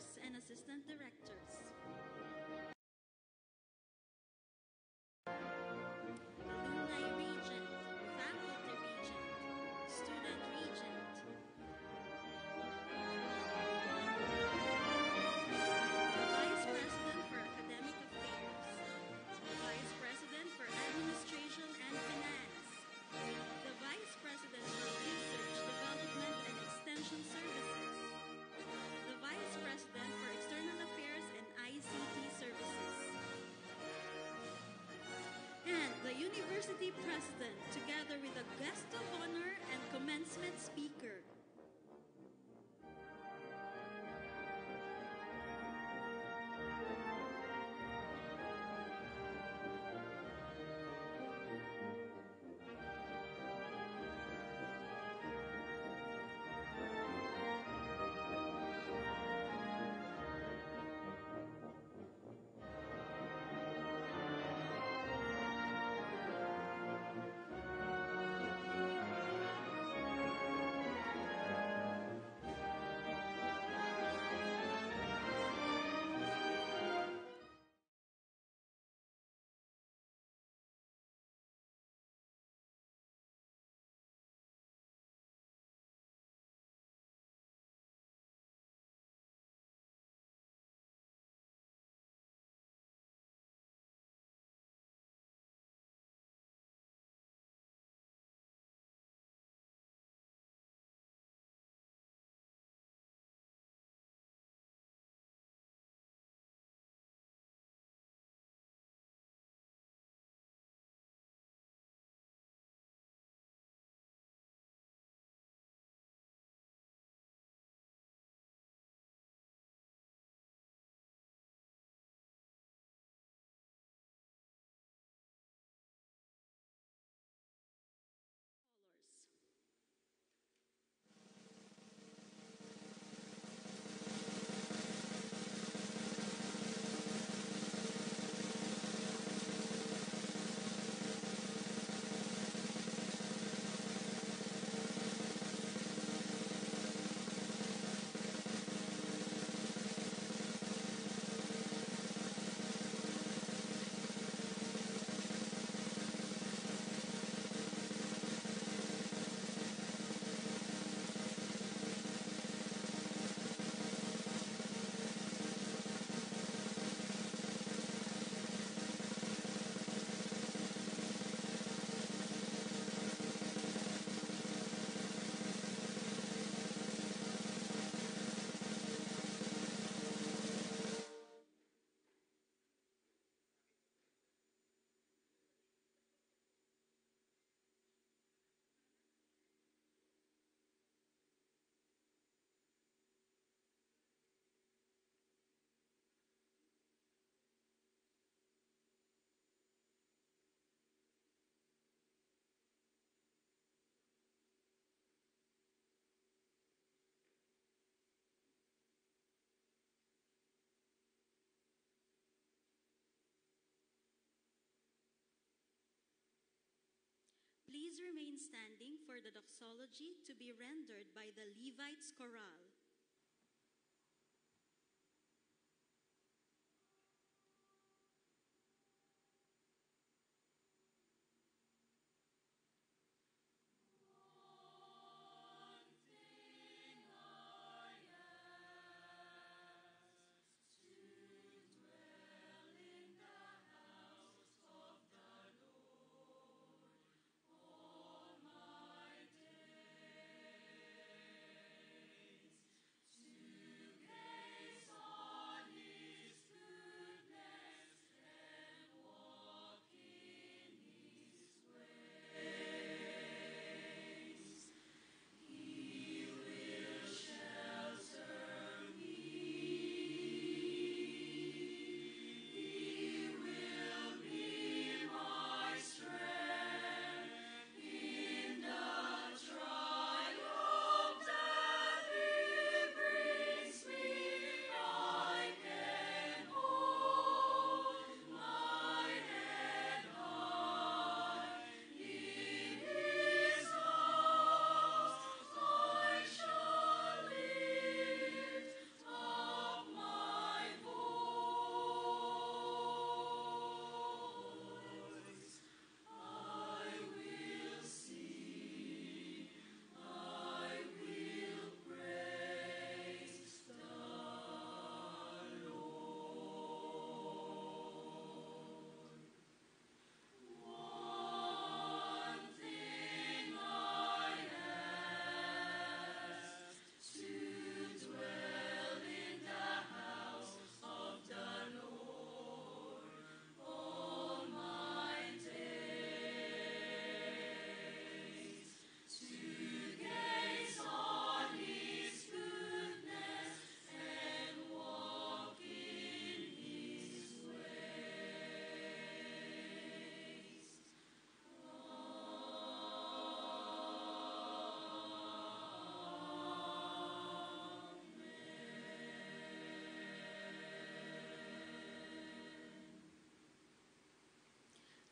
And. University President together with a guest of honor and commencement speaker. Remain standing for the doxology to be rendered by the Levites Chorale.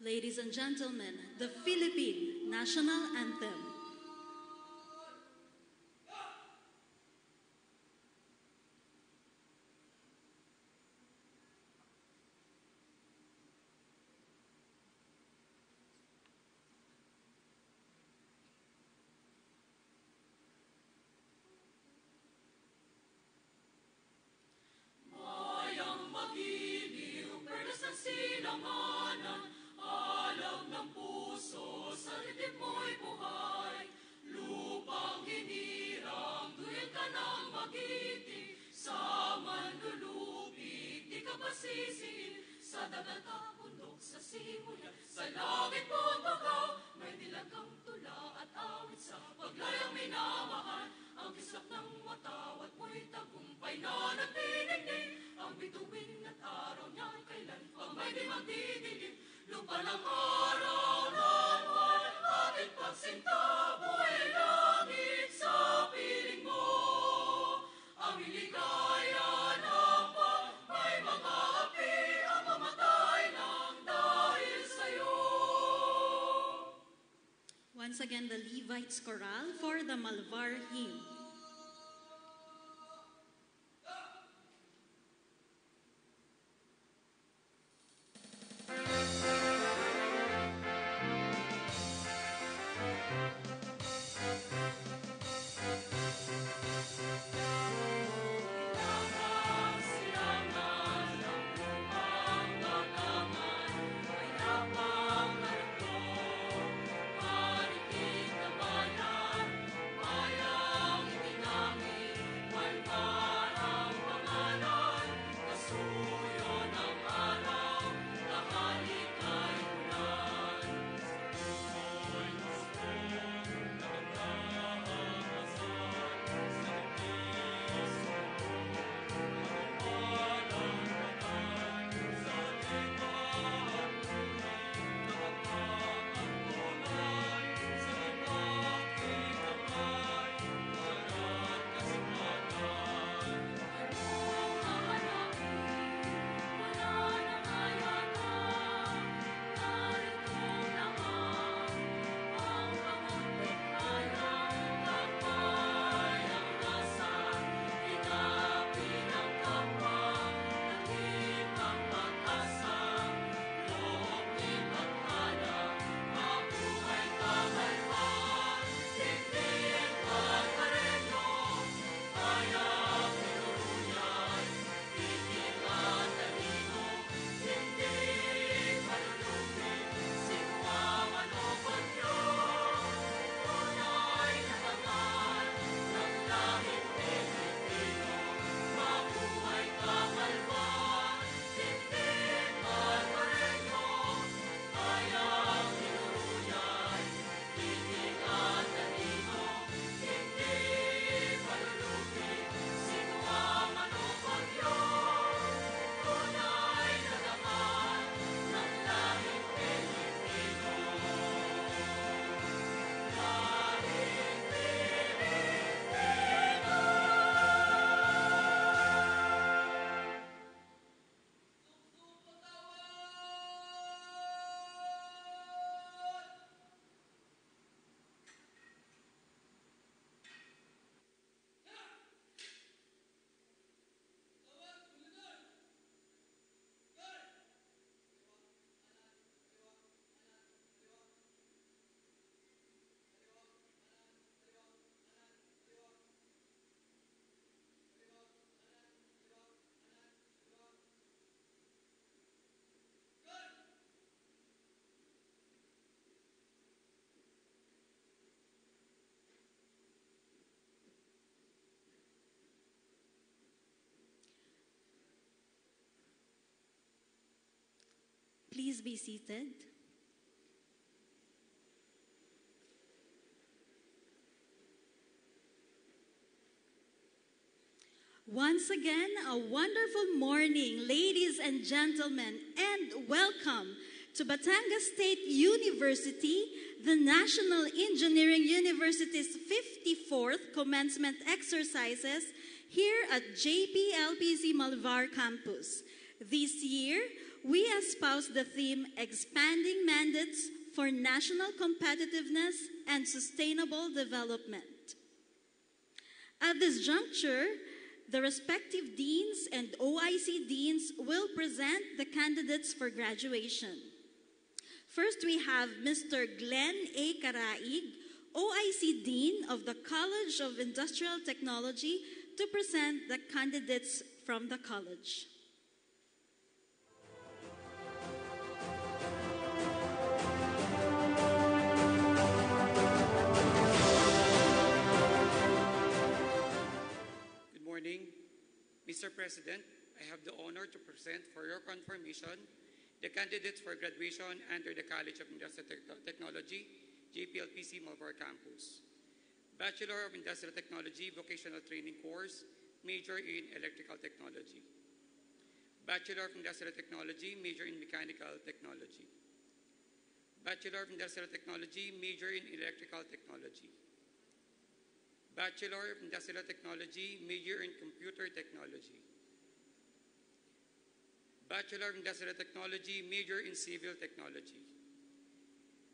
Ladies and gentlemen, the Philippine National Anthem. Again, the Levites Chorale for the Malvar hymn. Please be seated. Once again, a wonderful morning, ladies and gentlemen, and welcome to Batangas State University, the National Engineering University's 54th commencement exercises here at JPLPC Malvar campus. This year, we espouse the theme Expanding Mandates for National Competitiveness and Sustainable Development. At this juncture, the respective deans and OIC deans will present the candidates for graduation. First, we have Mr. Glenn A. Karaig, OIC Dean of the College of Industrial Technology, to present the candidates from the college. Mr. President, I have the honor to present for your confirmation the candidates for graduation under the College of Industrial Tech- Technology, JPLPC Malvar Campus. Bachelor of Industrial Technology Vocational Training Course, major in Electrical Technology. Bachelor of Industrial Technology, major in Mechanical Technology. Bachelor of Industrial Technology, major in Electrical Technology. Bachelor of Industrial Technology, major in Computer Technology. Bachelor of Industrial Technology, major in Civil Technology.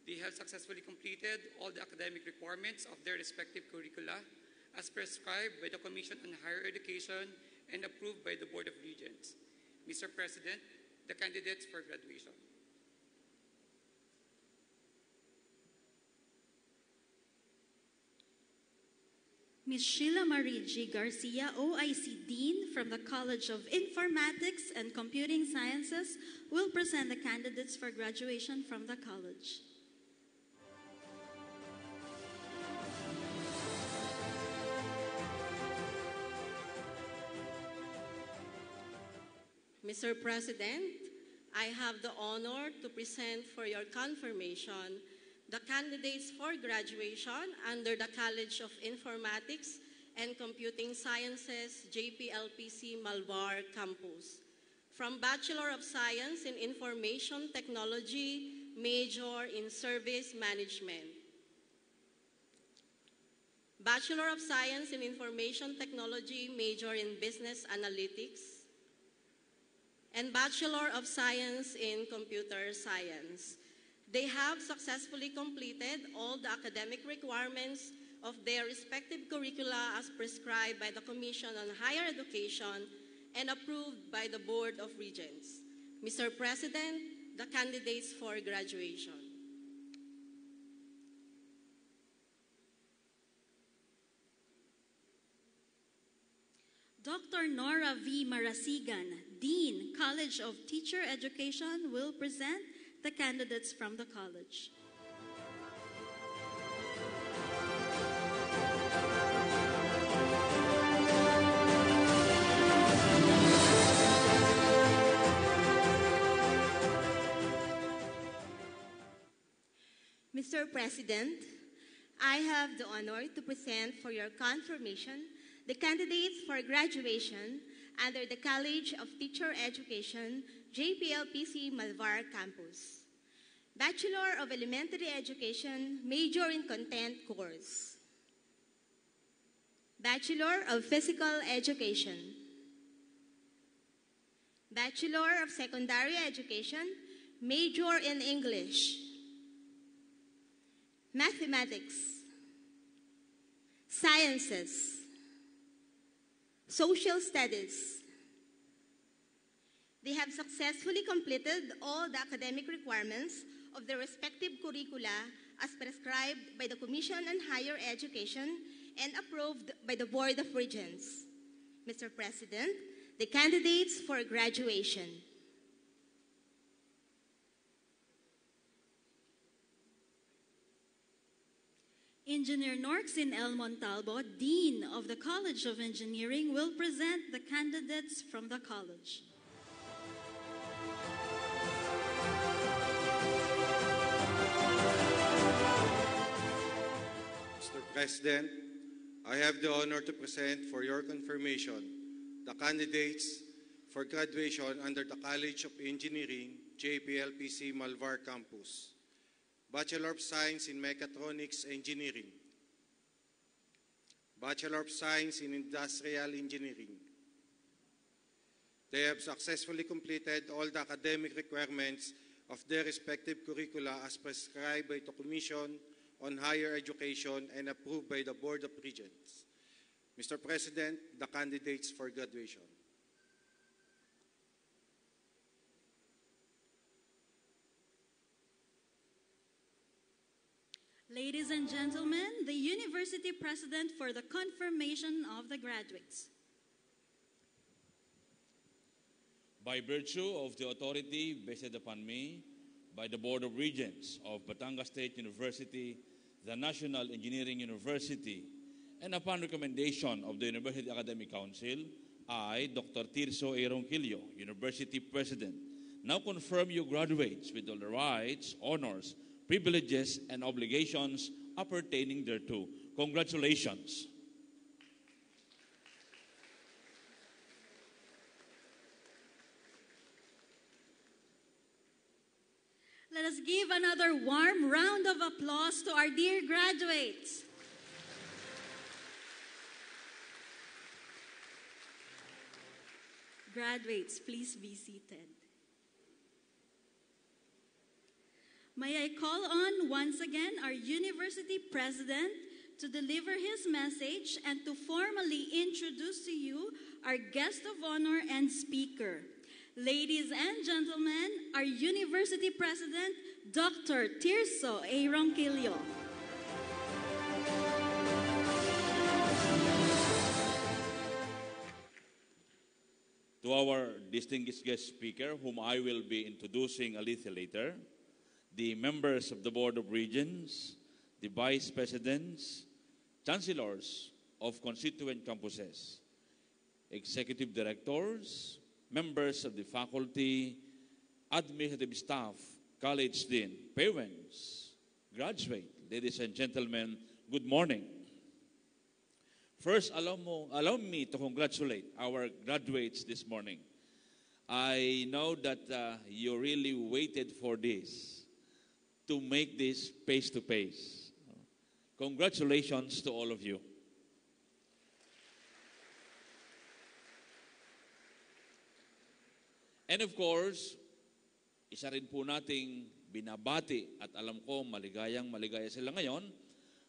They have successfully completed all the academic requirements of their respective curricula as prescribed by the Commission on Higher Education and approved by the Board of Regents. Mr. President, the candidates for graduation. Ms. Sheila Marie G. Garcia, OIC Dean from the College of Informatics and Computing Sciences, will present the candidates for graduation from the college. Mr. President, I have the honor to present for your confirmation the candidates for graduation under the College of Informatics and Computing Sciences, JPLPC Malvar Campus. From Bachelor of Science in Information Technology, major in Service Management. Bachelor of Science in Information Technology, major in Business Analytics and Bachelor of Science in Computer Science. They have successfully completed all the academic requirements of their respective curricula as prescribed by the Commission on Higher Education and approved by the Board of Regents. Mr. President, the candidates for graduation. Dr. Nora V. Marasigan, Dean, College of Teacher Education, will present the candidates from the college. Mr. President, I have the honor to present for your confirmation the candidates for graduation under the College of Teacher Education, JPLPC Malvar Campus. Bachelor of Elementary Education, major in Content course. Bachelor of Physical Education. Bachelor of Secondary Education, major in English. Mathematics. Sciences. Social Studies. They have successfully completed all the academic requirements of their respective curricula as prescribed by the Commission on Higher Education and approved by the Board of Regents. Mr. President, the candidates for graduation. Engineer Norxin L. Montalbo, Dean of the College of Engineering, will present the candidates from the college. President, I have the honor to present for your confirmation the candidates for graduation under the College of Engineering, JPLPC Malvar Campus. Bachelor of Science in Mechatronics Engineering. Bachelor of Science in Industrial Engineering. They have successfully completed all the academic requirements of their respective curricula as prescribed by the Commission on Higher Education and approved by the Board of Regents. Mr. President, the candidates for graduation. Ladies and gentlemen, the university president for the confirmation of the graduates. By virtue of the authority vested upon me by the Board of Regents of Batangas State University, the National Engineering University, and upon recommendation of the University Academic Council, I, Dr. Tirso A. Ronquillo, University President, now confirm you graduates with all the rights, honors, privileges, and obligations appertaining thereto. Congratulations. Let us give another warm round of applause to our dear graduates. Graduates, please be seated. May I call on once again our university president to deliver his message and to formally introduce to you our guest of honor and speaker. Ladies and gentlemen, our university president, Dr. Tirso A. Ronquillo. To our distinguished guest speaker, whom I will be introducing a little later, the members of the Board of Regents, the vice presidents, chancellors of constituent campuses, executive directors, members of the faculty, administrative staff, college dean, parents, graduate, ladies and gentlemen, good morning. First, allow, mo, allow me to congratulate our graduates this morning. I know that uh, you really waited for this to make this face to face. Congratulations to all of you. And of course, isa rin po nating binabati at alam ko maligayang maligaya sila ngayon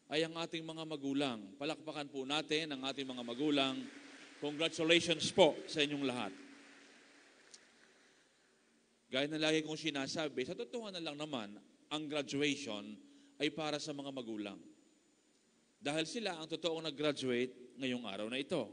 ay ang ating mga magulang. Palakpakan po natin ang ating mga magulang. Congratulations po sa inyong lahat. Gaya na lagi kong sinasabi, sa totoo na lang naman, ang graduation ay para sa mga magulang. Dahil sila ang totoong nag-graduate ngayong araw na ito.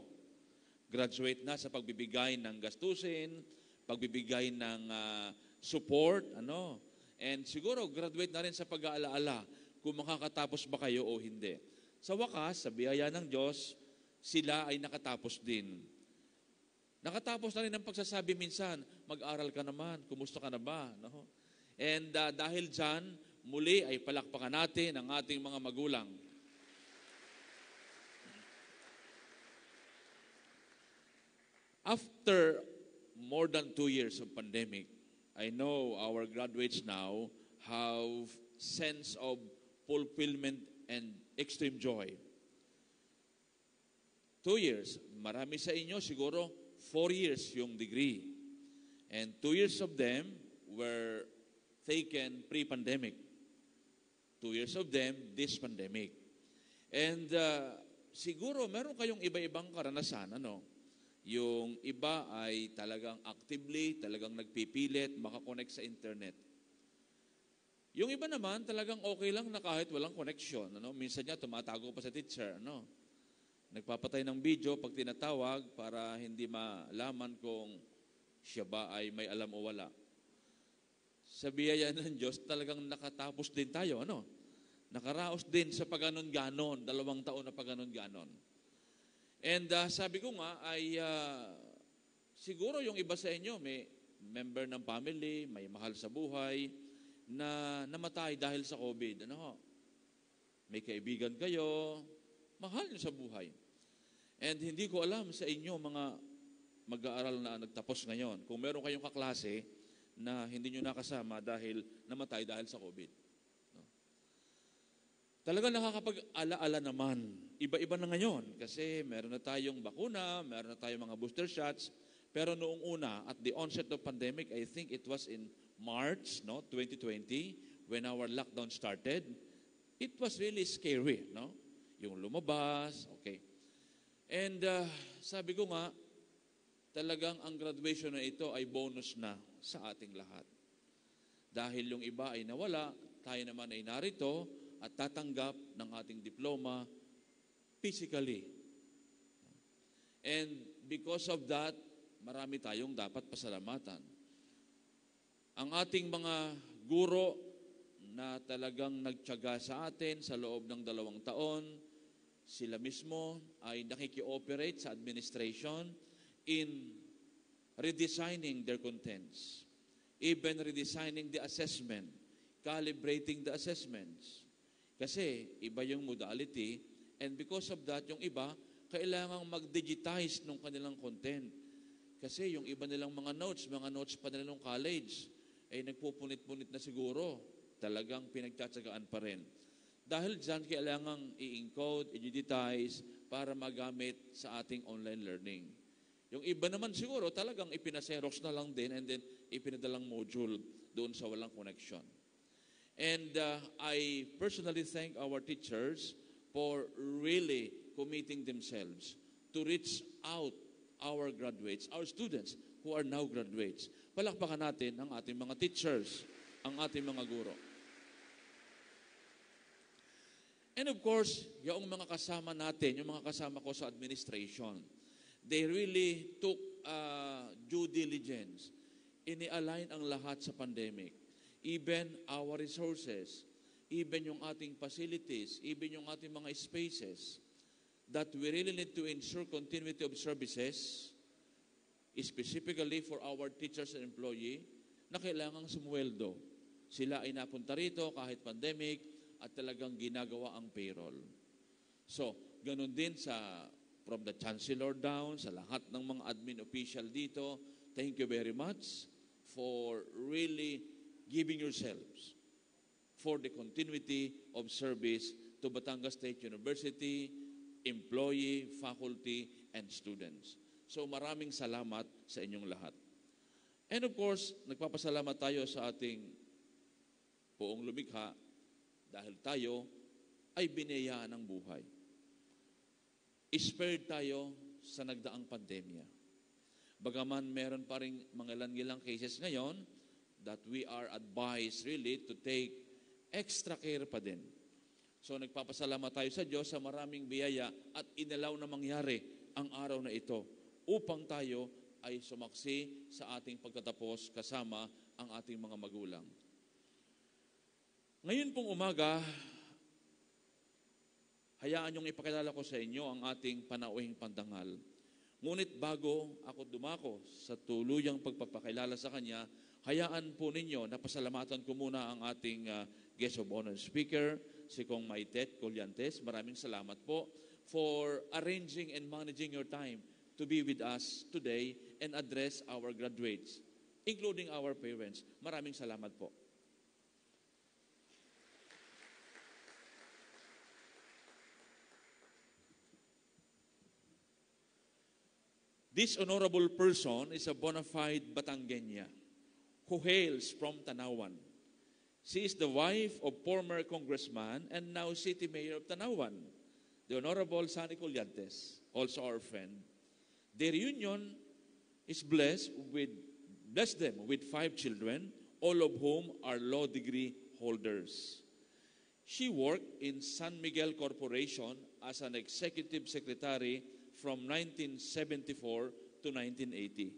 Graduate na sa pagbibigay ng gastusin, pagbibigay ng uh, support, ano, and siguro graduate na rin sa pag-aalaala kung makakatapos ba kayo o hindi. Sa wakas, sa biyaya ng Diyos, sila ay nakatapos din. Nakatapos na rin ang pagsasabi minsan, mag-aral ka naman, kumusta ka na ba? No? And uh, dahil dyan, muli ay palakpakan natin ang ating mga magulang. After more than two years of pandemic, I know our graduates now have sense of fulfillment and extreme joy. Two years, marami sa inyo siguro four years yung degree. And two years of them were taken pre-pandemic. Two years of them, this pandemic. And uh, siguro meron kayong iba-ibang karanasan, ano? Yung iba ay talagang actively, talagang nagpipilit, makakonect sa internet. Yung iba naman, talagang okay lang na kahit walang connection. Ano? Minsan niya, tumatago pa sa teacher. Ano? Nagpapatay ng video pag tinatawag para hindi malaman kung siya ba ay may alam o wala. Sa biyaya ng Diyos, talagang nakatapos din tayo. Ano? Nakaraos din sa paganon-ganon, dalawang taon na paganon-ganon. And uh, sabi ko nga ay uh, siguro yung iba sa inyo may member ng family, may mahal sa buhay na namatay dahil sa COVID. Ano? May kaibigan kayo, mahal nyo sa buhay. And hindi ko alam sa inyo mga mag-aaral na nagtapos ngayon, kung meron kayong kaklase na hindi nyo nakasama dahil namatay dahil sa COVID. Talaga nakakapag-alaala naman. Iba-iba na ngayon kasi meron na tayong bakuna, meron na tayong mga booster shots, Pero noong una, at the onset of pandemic, I think it was in March, no, 2020, when our lockdown started, it was really scary, no? Yung lumabas, okay. And uh, sabi ko nga, talagang ang graduation na ito ay bonus na sa ating lahat. Dahil yung iba ay nawala, tayo naman ay narito at tatanggap ng ating diploma physically. And because of that, marami tayong dapat pasalamatan. Ang ating mga guro na talagang nagtyaga sa atin sa loob ng dalawang taon, sila mismo ay nakikioperate sa administration in redesigning their contents, even redesigning the assessment, calibrating the assessments. Kasi iba yung modality and because of that, yung iba, kailangang mag-digitize ng kanilang content. Kasi yung iba nilang mga notes, mga notes pa nila nung college, ay nagpupunit-punit na siguro. Talagang pinagtsatsagaan pa rin. Dahil dyan, kailangang i-encode, i-digitize para magamit sa ating online learning. Yung iba naman siguro, talagang ipinaserox na lang din and then ipinadalang module doon sa walang connection. And uh, I personally thank our teachers for really committing themselves to reach out our graduates, our students who are now graduates. Palakpakan natin ang ating mga teachers, ang ating mga guro. And of course, yung mga kasama natin, yung mga kasama ko sa administration, they really took uh, due diligence. Ini-align ang lahat sa pandemic. Even our resources, even yung ating facilities, even yung ating mga spaces, that we really need to ensure continuity of services, specifically for our teachers and employee, na kailangang sumweldo. Sila ay napunta rito kahit pandemic at talagang ginagawa ang payroll. So, ganun din sa from the chancellor down, sa lahat ng mga admin official dito, thank you very much for really giving yourselves for the continuity of service to Batangas State University, employee, faculty, and students. So maraming salamat sa inyong lahat. And of course, nagpapasalamat tayo sa ating poong lumikha dahil tayo ay binayaan ng buhay. Spared tayo sa nagdaang pandemya. Bagaman meron pa rin mga ilang cases ngayon that we are advised really to take extra care pa din. So nagpapasalamat tayo sa Diyos sa maraming biyaya at inalaw na mangyari ang araw na ito upang tayo ay sumaksi sa ating pagtatapos kasama ang ating mga magulang. Ngayon pong umaga, hayaan niyong ipakilala ko sa inyo ang ating panauhing pandangal. Ngunit bago ako dumako sa tuluyang pagpapakilala sa Kanya, hayaan po ninyo na pasalamatan ko muna ang ating uh, guest of honor speaker, si Kong Maitet Colyantes. Maraming salamat po for arranging and managing your time to be with us today and address our graduates, including our parents. Maraming salamat po. This honorable person is a bona fide Batangueña who hails from Tanawan. She is the wife of former congressman and now city mayor of Tanawan, the Honorable Sani Colyantes, also our friend. Their union is blessed with blessed them with five children, all of whom are law degree holders. She worked in San Miguel Corporation as an executive secretary from 1974 to 1980.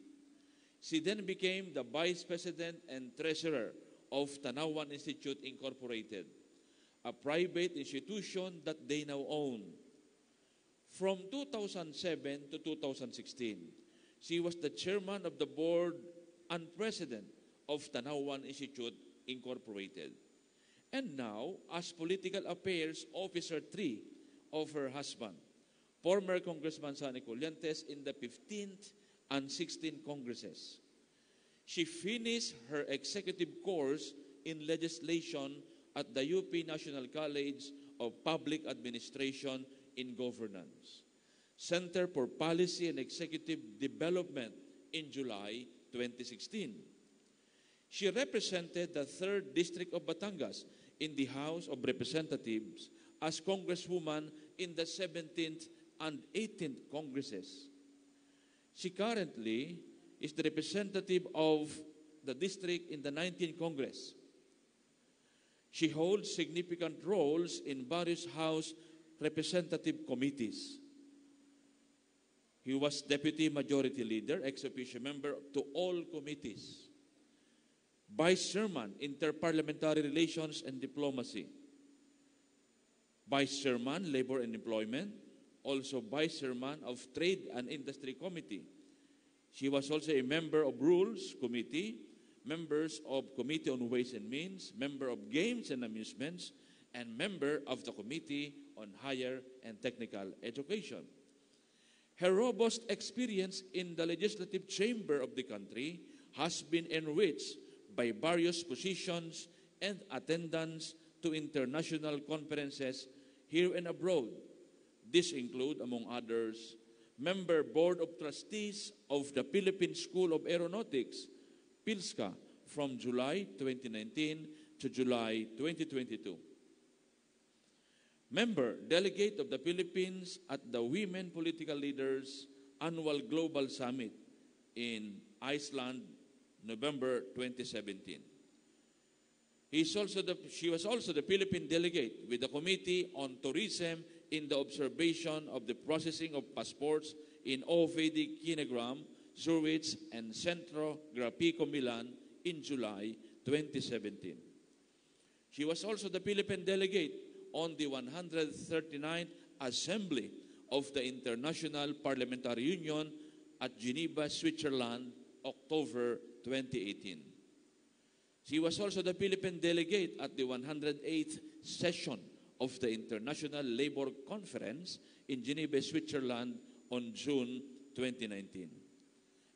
She then became the vice president and treasurer of Tanawan Institute Incorporated, a private institution that they now own. From 2007 to 2016, she was the chairman of the board and president of Tanawan Institute Incorporated. And now, as political affairs officer 3 of her husband, former Congressman Sani Colyantes in the 15th and 16th Congresses. She finished her executive course in legislation at the UP National College of Public Administration in Governance, Center for Policy and Executive Development in July 2016. She represented the 3rd District of Batangas in the House of Representatives as Congresswoman in the 17th and 18th Congresses. She currently is the representative of the district in the 19th Congress. She holds significant roles in various House representative committees. He was Deputy Majority Leader, ex officio member to all committees, Vice Chairman, Interparliamentary Relations and Diplomacy, Vice Chairman, Labor and Employment, also Vice Chairman of Trade and Industry Committee. She was also a member of Rules Committee, members of Committee on Ways and Means, member of Games and Amusements, and member of the Committee on Higher and Technical Education. Her robust experience in the legislative chamber of the country has been enriched by various positions and attendance to international conferences here and abroad. These include, among others, member board of trustees of the Philippine School of Aeronautics, PhilSCA, from July 2019 to July 2022. Member delegate of the Philippines at the Women Political Leaders Annual Global Summit in Iceland, November 2017. He is also the, she was also the Philippine delegate with the Committee on Tourism in the observation of the processing of passports in OVD Kinegram, Zurich, and Centro Grafico Milan in July 2017. She was also the Philippine delegate on the 139th Assembly of the International Parliamentary Union at Geneva, Switzerland, October 2018. She was also the Philippine delegate at the 108th session of the International Labour Conference in Geneva, Switzerland on June 2019.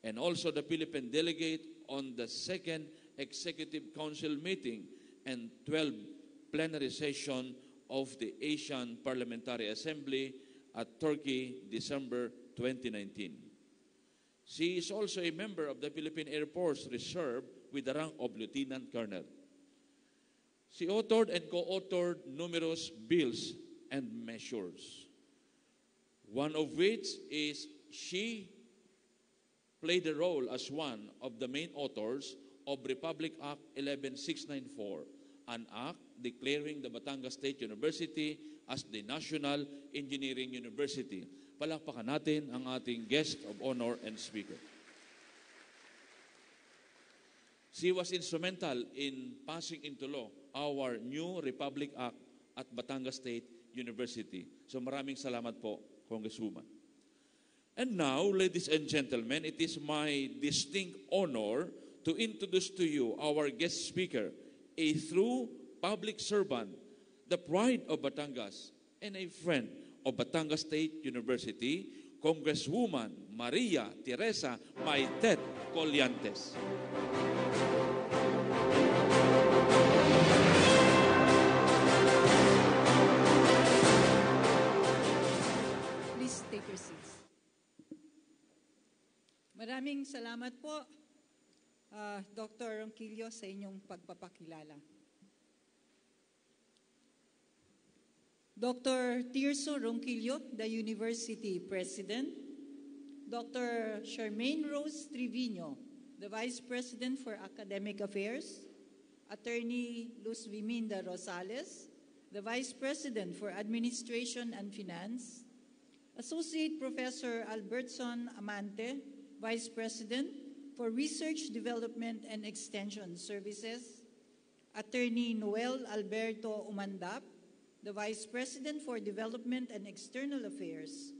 And also the Philippine delegate on the second Executive Council meeting and 12 plenary session of the Asian Parliamentary Assembly at Turkey, December 2019. She is also a member of the Philippine Air Force Reserve with the rank of Lieutenant Colonel. She authored and co-authored numerous bills and measures. One of which is she played the role as one of the main authors of Republic Act 11694, an act declaring the Batangas State University as the National Engineering University. Palakpakan natin ang ating guest of honor and speaker. She was instrumental in passing into law our new Republic Act at Batangas State University. So maraming salamat po, Congresswoman. And now, ladies and gentlemen, it is my distinct honor to introduce to you our guest speaker, a true public servant, the pride of Batangas, and a friend of Batangas State University, Congresswoman Maria Teresa Maitet Colliantes. Maraming salamat po, ah, Dr. Ronquillo, sa inyong pagpapakilala. Dr. Tirso Ronquillo, the University President. Dr. Charmaine Rose Trevino, the Vice President for Academic Affairs. Attorney Luz Viminda Rosales, the Vice President for Administration and Finance. Associate Professor Albertson Amante, Vice President for Research, Development, and Extension Services. Attorney Noel Alberto Umandap, the Vice President for Development and External Affairs.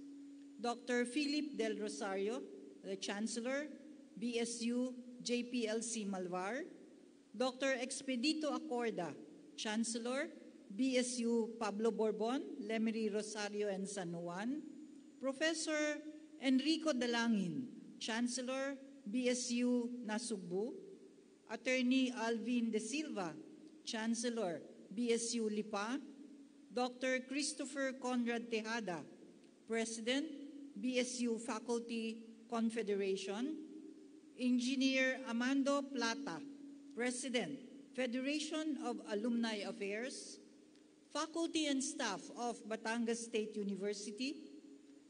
Dr. Philip Del Rosario, the Chancellor, BSU JPLC Malvar. Dr. Expedito Acorda, Chancellor, BSU Pablo Borbon, Lemery Rosario and San Juan. Professor Enrico Dalangin, Chancellor, BSU Nasugbu. Attorney Alvin De Silva, Chancellor, BSU Lipa. Dr. Christopher Conrad Tejada, President, BSU Faculty Confederation. Engineer Amando Plata, President, Federation of Alumni Affairs, faculty and staff of Batangas State University,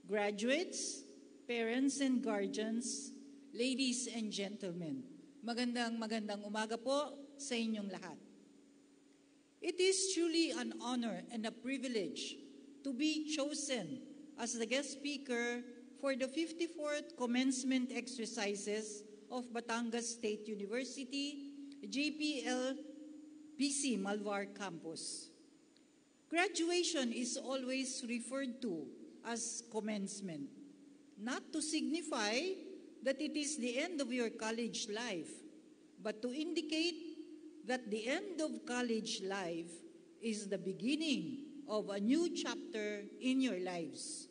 graduates, parents and guardians, ladies and gentlemen, magandang magandang umaga po sa inyong lahat. It is truly an honor and a privilege to be chosen as the guest speaker for the 54th commencement exercises of Batangas State University, JPL PC Malvar Campus. Graduation is always referred to as commencement, not to signify that it is the end of your college life, but to indicate that the end of college life is the beginning of a new chapter in your lives.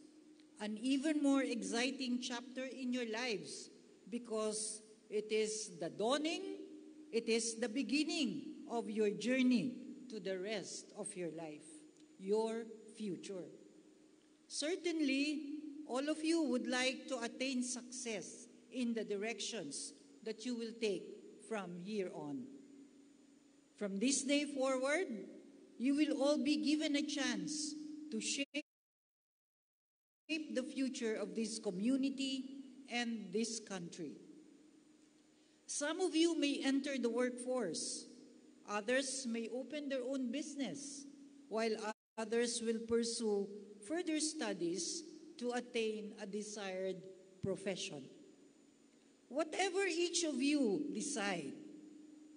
An even more exciting chapter in your lives because it is the dawning, it is the beginning of your journey to the rest of your life, your future. Certainly, all of you would like to attain success in the directions that you will take from here on. From this day forward, you will all be given a chance to shape the future of this community and this country. Some of you may enter the workforce, others may open their own business, while others will pursue further studies to attain a desired profession. Whatever each of you decide,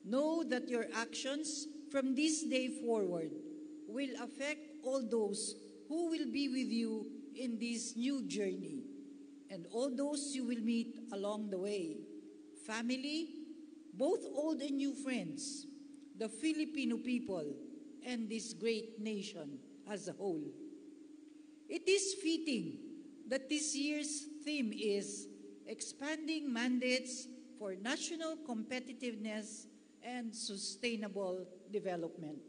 know that your actions from this day forward will affect all those who will be with you in this new journey and all those you will meet along the way family, both old and new friends, the Filipino people, and this great nation as a whole. It is fitting that this year's theme is expanding mandates for national competitiveness and sustainable development.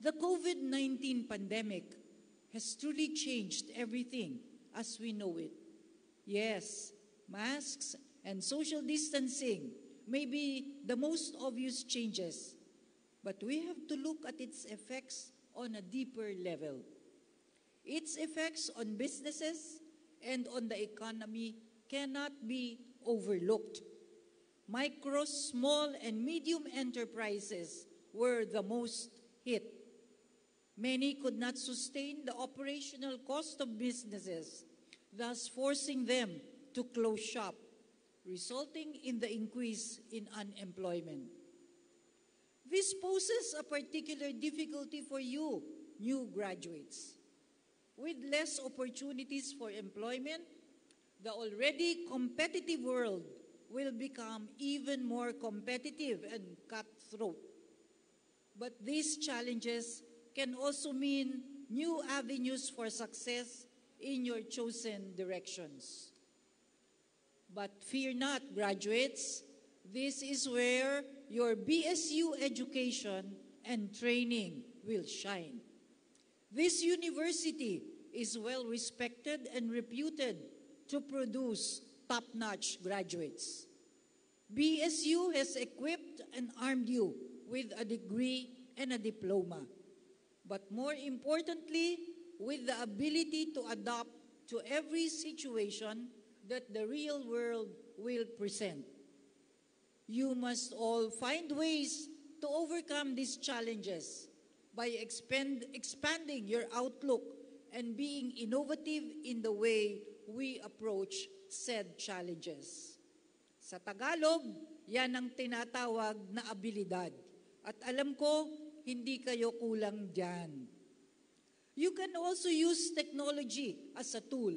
The COVID 19 pandemic has truly changed everything as we know it. Yes, masks and social distancing may be the most obvious changes, but we have to look at its effects on a deeper level. Its effects on businesses and on the economy cannot be overlooked. Micro, small, and medium enterprises were the most hit. Many could not sustain the operational cost of businesses, thus forcing them to close shop, resulting in the increase in unemployment. This poses a particular difficulty for you, new graduates. With less opportunities for employment, the already competitive world will become even more competitive and cutthroat. But these challenges can also mean new avenues for success in your chosen directions. But fear not, graduates. This is where your BSU education and training will shine. This university is well respected and reputed to produce top notch graduates. BSU has equipped and armed you with a degree and a diploma, but more importantly, with the ability to adapt to every situation that the real world will present. You must all find ways to overcome these challenges by expand, expanding your outlook and being innovative in the way we approach said challenges. Sa Tagalog, yan ang tinatawag na abilidad. At alam ko, hindi kayo kulang dyan. You can also use technology as a tool.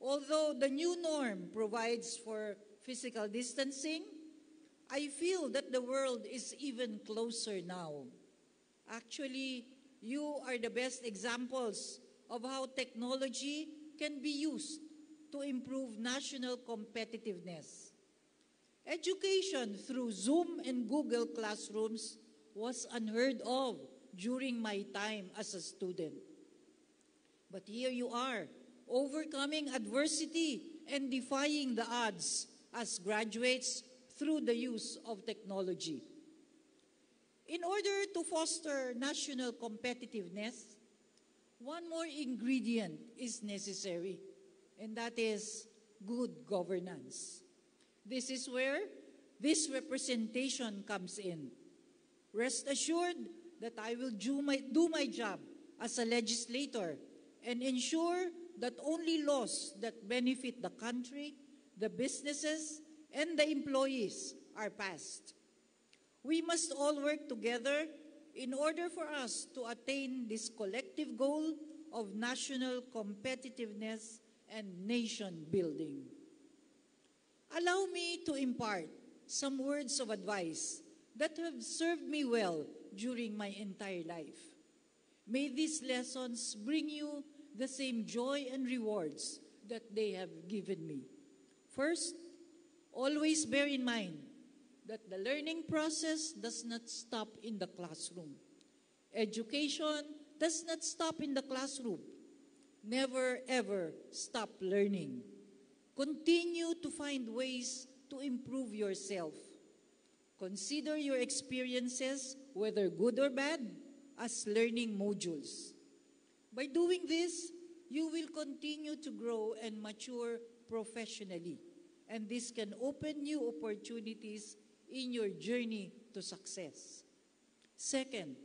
Although the new norm provides for physical distancing, I feel that the world is even closer now. Actually, you are the best examples of how technology can be used to improve national competitiveness. Education through Zoom and Google Classrooms was unheard of during my time as a student. But here you are, overcoming adversity and defying the odds as graduates through the use of technology. In order to foster national competitiveness, one more ingredient is necessary, and that is good governance. This is where this representation comes in. Rest assured that I will do my, do my job as a legislator and ensure that only laws that benefit the country, the businesses, and the employees are passed. We must all work together in order for us to attain this collective goal of national competitiveness and nation building. Allow me to impart some words of advice that have served me well during my entire life. May these lessons bring you the same joy and rewards that they have given me. First, always bear in mind that the learning process does not stop in the classroom. Education does not stop in the classroom. Never ever stop learning. Continue to find ways to improve yourself. Consider your experiences, whether good or bad, as learning modules. By doing this, you will continue to grow and mature professionally, and this can open new opportunities in your journey to success. Second,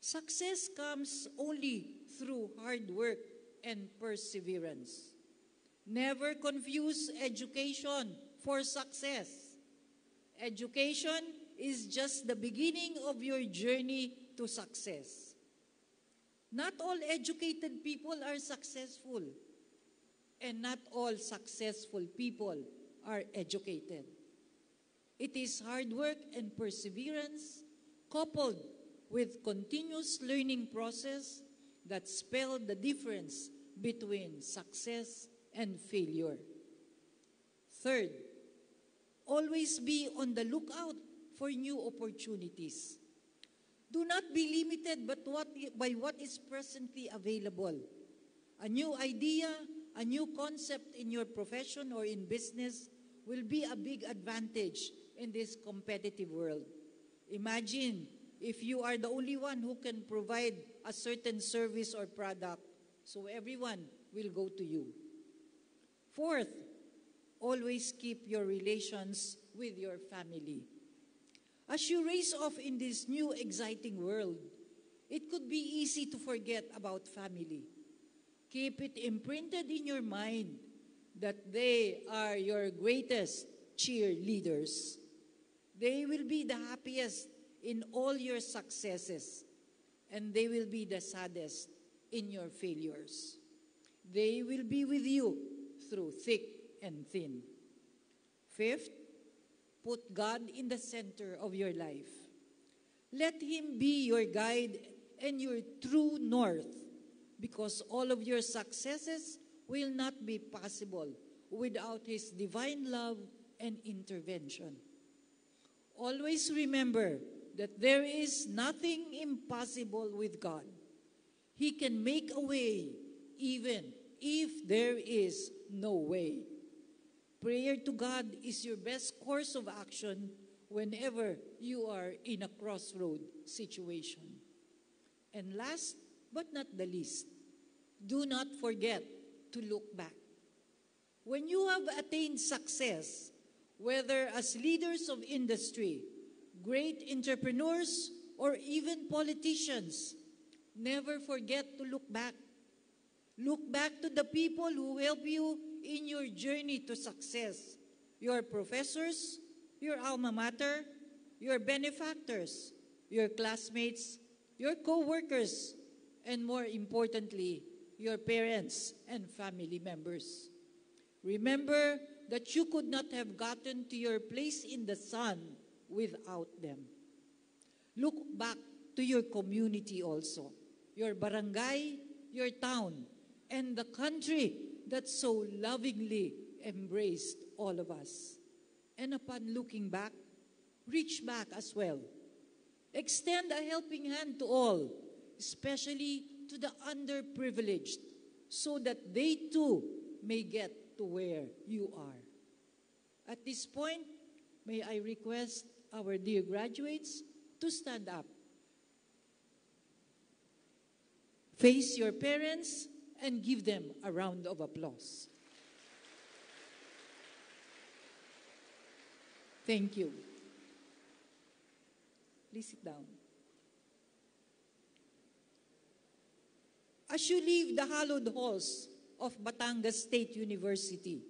success comes only through hard work and perseverance. Never confuse education for success. Education is just the beginning of your journey to success. Not all educated people are successful, and not all successful people are educated. It is hard work and perseverance coupled with continuous learning process that spell the difference between success and failure. Third, always be on the lookout for new opportunities. Do not be limited but what, by what is presently available. A new idea, a new concept in your profession or in business will be a big advantage in this competitive world. Imagine if you are the only one who can provide a certain service or product, so everyone will go to you. Fourth, always keep your relations with your family. As you race off in this new exciting world, it could be easy to forget about family. Keep it imprinted in your mind that they are your greatest cheerleaders. They will be the happiest in all your successes, and they will be the saddest in your failures. They will be with you through thick and thin. Fifth, put God in the center of your life. Let Him be your guide and your true north, because all of your successes will not be possible without His divine love and intervention. Always remember that there is nothing impossible with God. He can make a way even if there is no way. Prayer to God is your best course of action whenever you are in a crossroad situation. And last but not the least, do not forget to look back. When you have attained success, whether as leaders of industry, great entrepreneurs, or even politicians, never forget to look back. Look back to the people who help you in your journey to success your professors, your alma mater, your benefactors, your classmates, your co workers, and more importantly, your parents and family members. Remember that you could not have gotten to your place in the sun without them. Look back to your community also, your barangay, your town, and the country that so lovingly embraced all of us. And upon looking back, reach back as well. Extend a helping hand to all, especially to the underprivileged, so that they too may get to where you are. At this point, may I request our dear graduates to stand up. Face your parents and give them a round of applause. Thank you. Please sit down. As you leave the hallowed halls of Batangas State University,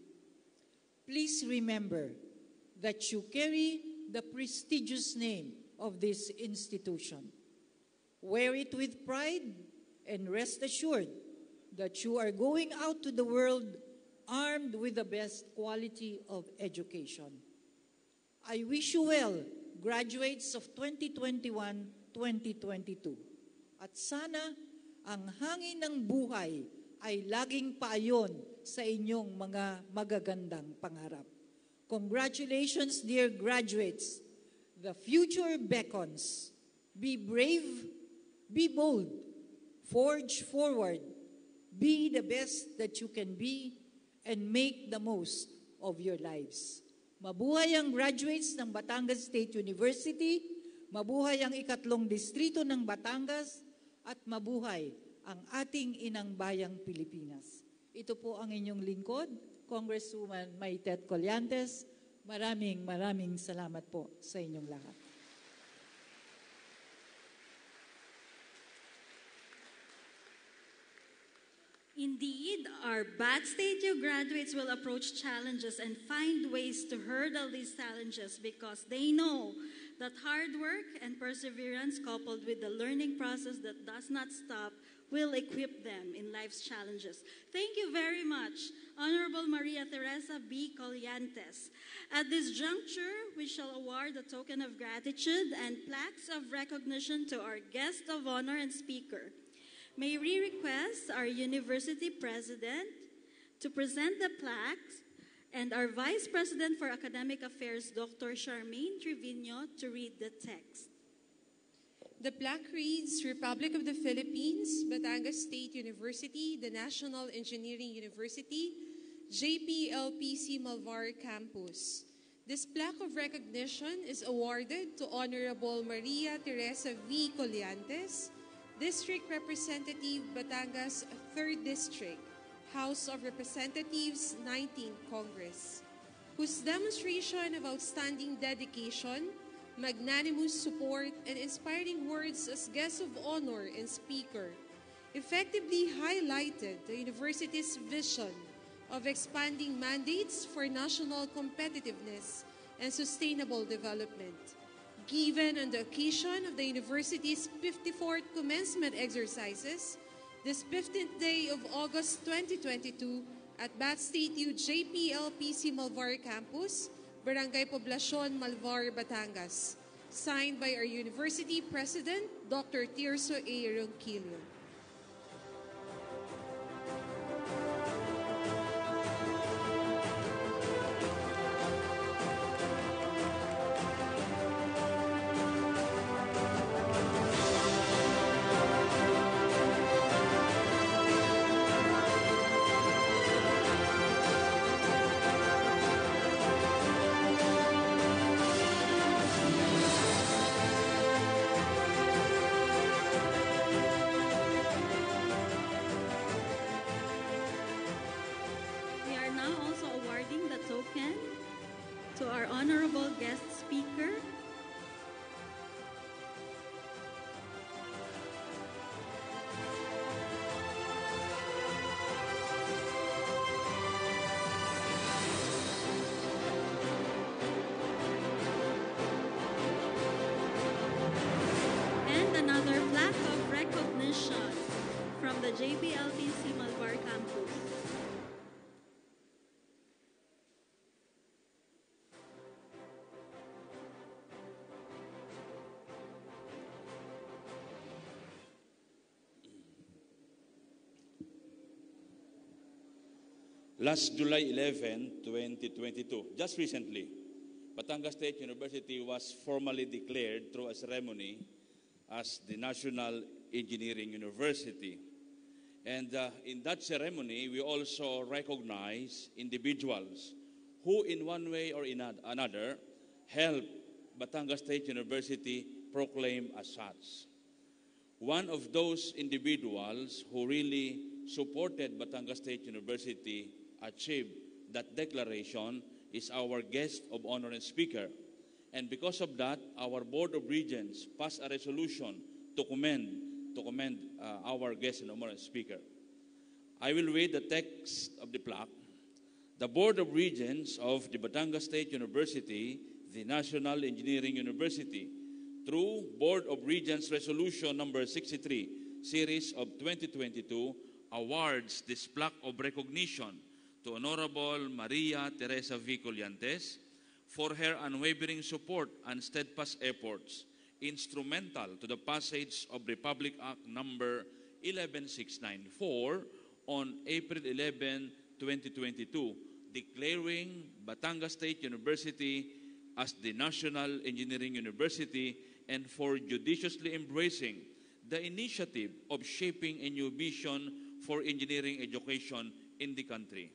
please remember that you carry the prestigious name of this institution. Wear it with pride and rest assured that you are going out to the world armed with the best quality of education. I wish you well, graduates of 2021-2022. At sana ang hangin ng buhay ay laging paayon sa inyong mga magagandang pangarap. Congratulations, dear graduates. The future beckons. Be brave, be bold, forge forward, be the best that you can be, and make the most of your lives. Mabuhay ang graduates ng Batangas State University, mabuhay ang ikatlong distrito ng Batangas, at mabuhay ang ating inang bayang Pilipinas. Ito po ang inyong lingkod, Congresswoman Maitet Colyantes. Maraming maraming salamat po sa inyong lahat. Indeed, our U graduates will approach challenges and find ways to hurdle these challenges because they know that hard work and perseverance, coupled with the learning process that does not stop, will equip them in life's challenges. Thank you very much, Honorable Maria Teresa B. Collantes. At this juncture, we shall award a token of gratitude and plaques of recognition to our guest of honor and speaker. May we request our university president to present the plaques and our Vice President for Academic Affairs, Dr. Charmaine Trevino, to read the text. The plaque reads Republic of the Philippines, Batangas State University, the National Engineering University, JPLPC Malvar Campus. This plaque of recognition is awarded to Honorable Maria Teresa V. Collantes, District Representative, Batangas 3rd District, House of Representatives 19th Congress, whose demonstration of outstanding dedication, magnanimous support, and inspiring words as guest of honor and speaker effectively highlighted the university's vision of expanding mandates for national competitiveness and sustainable development. Given on the occasion of the university's 54th commencement exercises, this 15th day of August 2022 at Bat State U JPLPC Malvar Campus, Barangay Poblacion, Malvar, Batangas. Signed by our university president, Dr. Tirso A. Ronquillo. Last July 11, 2022, just recently, Batangas State University was formally declared through a ceremony as the National Engineering University. And uh, in that ceremony, we also recognize individuals who in one way or in another helped Batangas State University proclaim as such. One of those individuals who really supported Batangas State University achieve that declaration is our guest of honor and speaker. And because of that, our Board of Regents passed a resolution to commend, to commend uh, our guest and honor and speaker. I will read the text of the plaque. The Board of Regents of the Batangas State University, the National Engineering University, through Board of Regents Resolution number 63, series of 2022, awards this plaque of recognition to Honorable Maria Teresa V. Collantes for her unwavering support and steadfast efforts, instrumental to the passage of Republic Act number 11694 on April 11, 2022, declaring Batangas State University as the National Engineering University and for judiciously embracing the initiative of shaping a new vision for engineering education in the country.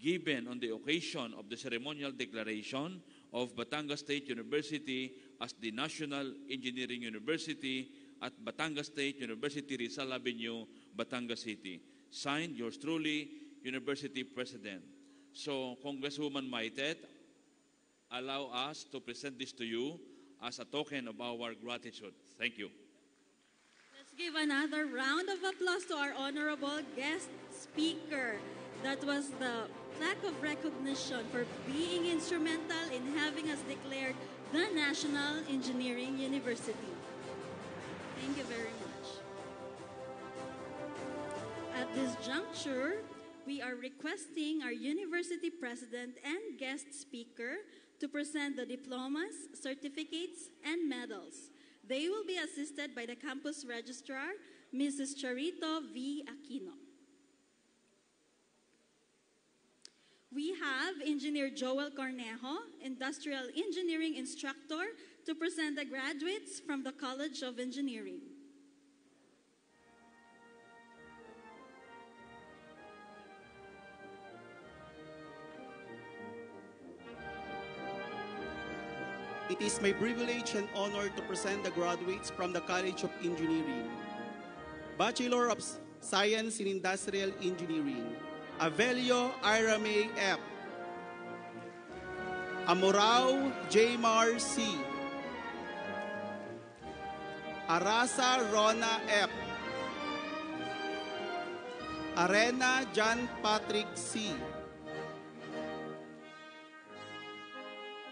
Given on the occasion of the ceremonial declaration of Batangas State University as the National Engineering University at Batangas State University, Rizal Avenue, Batangas City. Signed, yours truly, University President. So, Congresswoman Maitet, allow us to present this to you as a token of our gratitude. Thank you. Let's give another round of applause to our honorable guest speaker. That was the plaque of recognition for being instrumental in having us declared the National Engineering University. Thank you very much. At this juncture, we are requesting our university president and guest speaker to present the diplomas, certificates, and medals. They will be assisted by the campus registrar, Mrs. Charito V. Aquino. We have Engineer Joel Cornejo, Industrial Engineering Instructor, to present the graduates from the College of Engineering. It is my privilege and honor to present the graduates from the College of Engineering. Bachelor of Science in Industrial Engineering, Avelio Irame F. Amorao Jmar C. Arasa Rona F. Arena John Patrick C.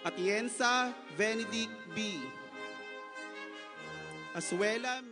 Atienza Benedict B. Asuela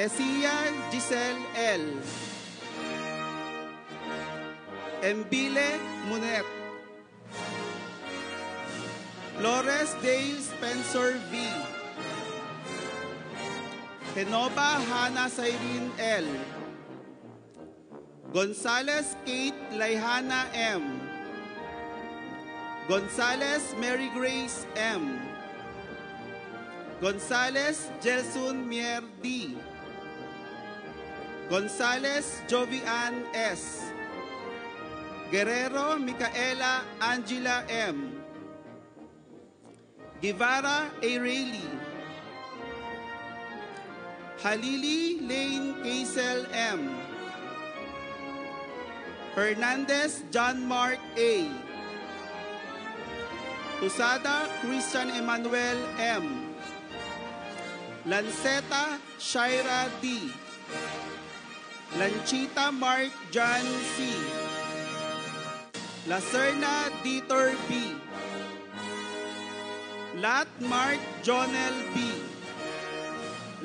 Esia Giselle L. Embile Munet. Flores Dale Spencer V. Genova Hannah Cyrene L. Gonzales Kate Laihana M. Gonzales Mary Grace M. Gonzales Jelsun Mier D. Gonzales Jovian S. Guerrero Micaela Angela M. Guevara A. Halili Lane Kaisel M. Hernandez John Mark A. Usada Christian Emmanuel M. Lanceta Shaira D. Lanchita Mark John C. Lacerna Dieter B. Lat Mark Jonel B.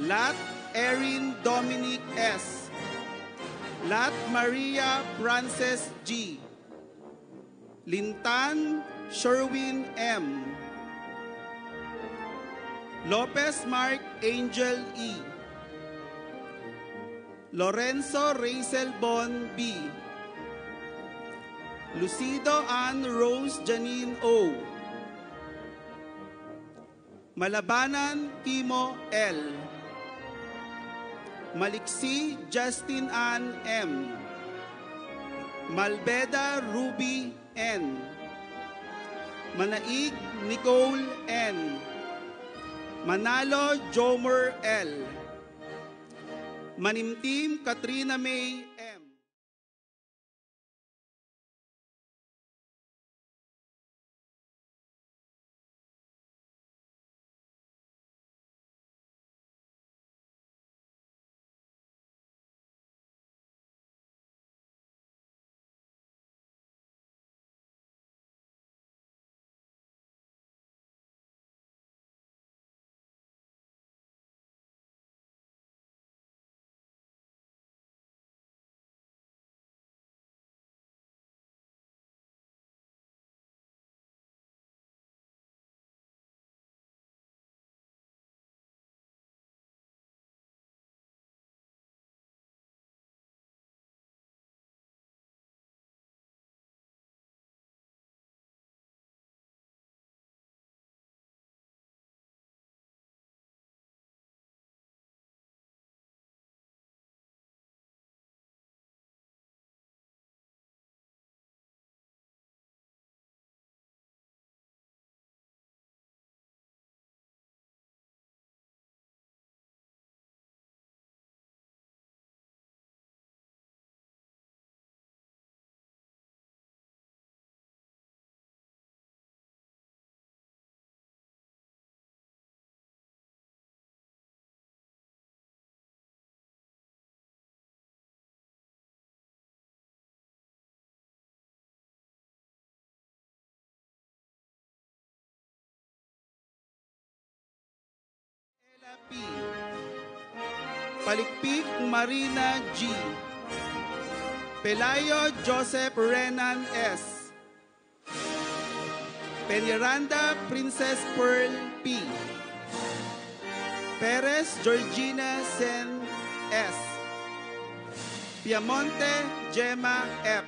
Lat Erin Dominic S. Lat Maria Frances G. Lintan Sherwin M. Lopez Mark Angel E. Lorenzo Racel Bon B. Lucido Ann Rose Janine O. Malabanan Timo L. Maliksi Justin Ann M. Malbeda Ruby N. Manaig Nicole N. Manalo Jomer L. Manimtim Katrina May P. Palikpik Marina G. Pelayo Joseph Renan S. Peñaranda Princess Pearl P. Perez Georgina Sen S. Piamonte Gemma F.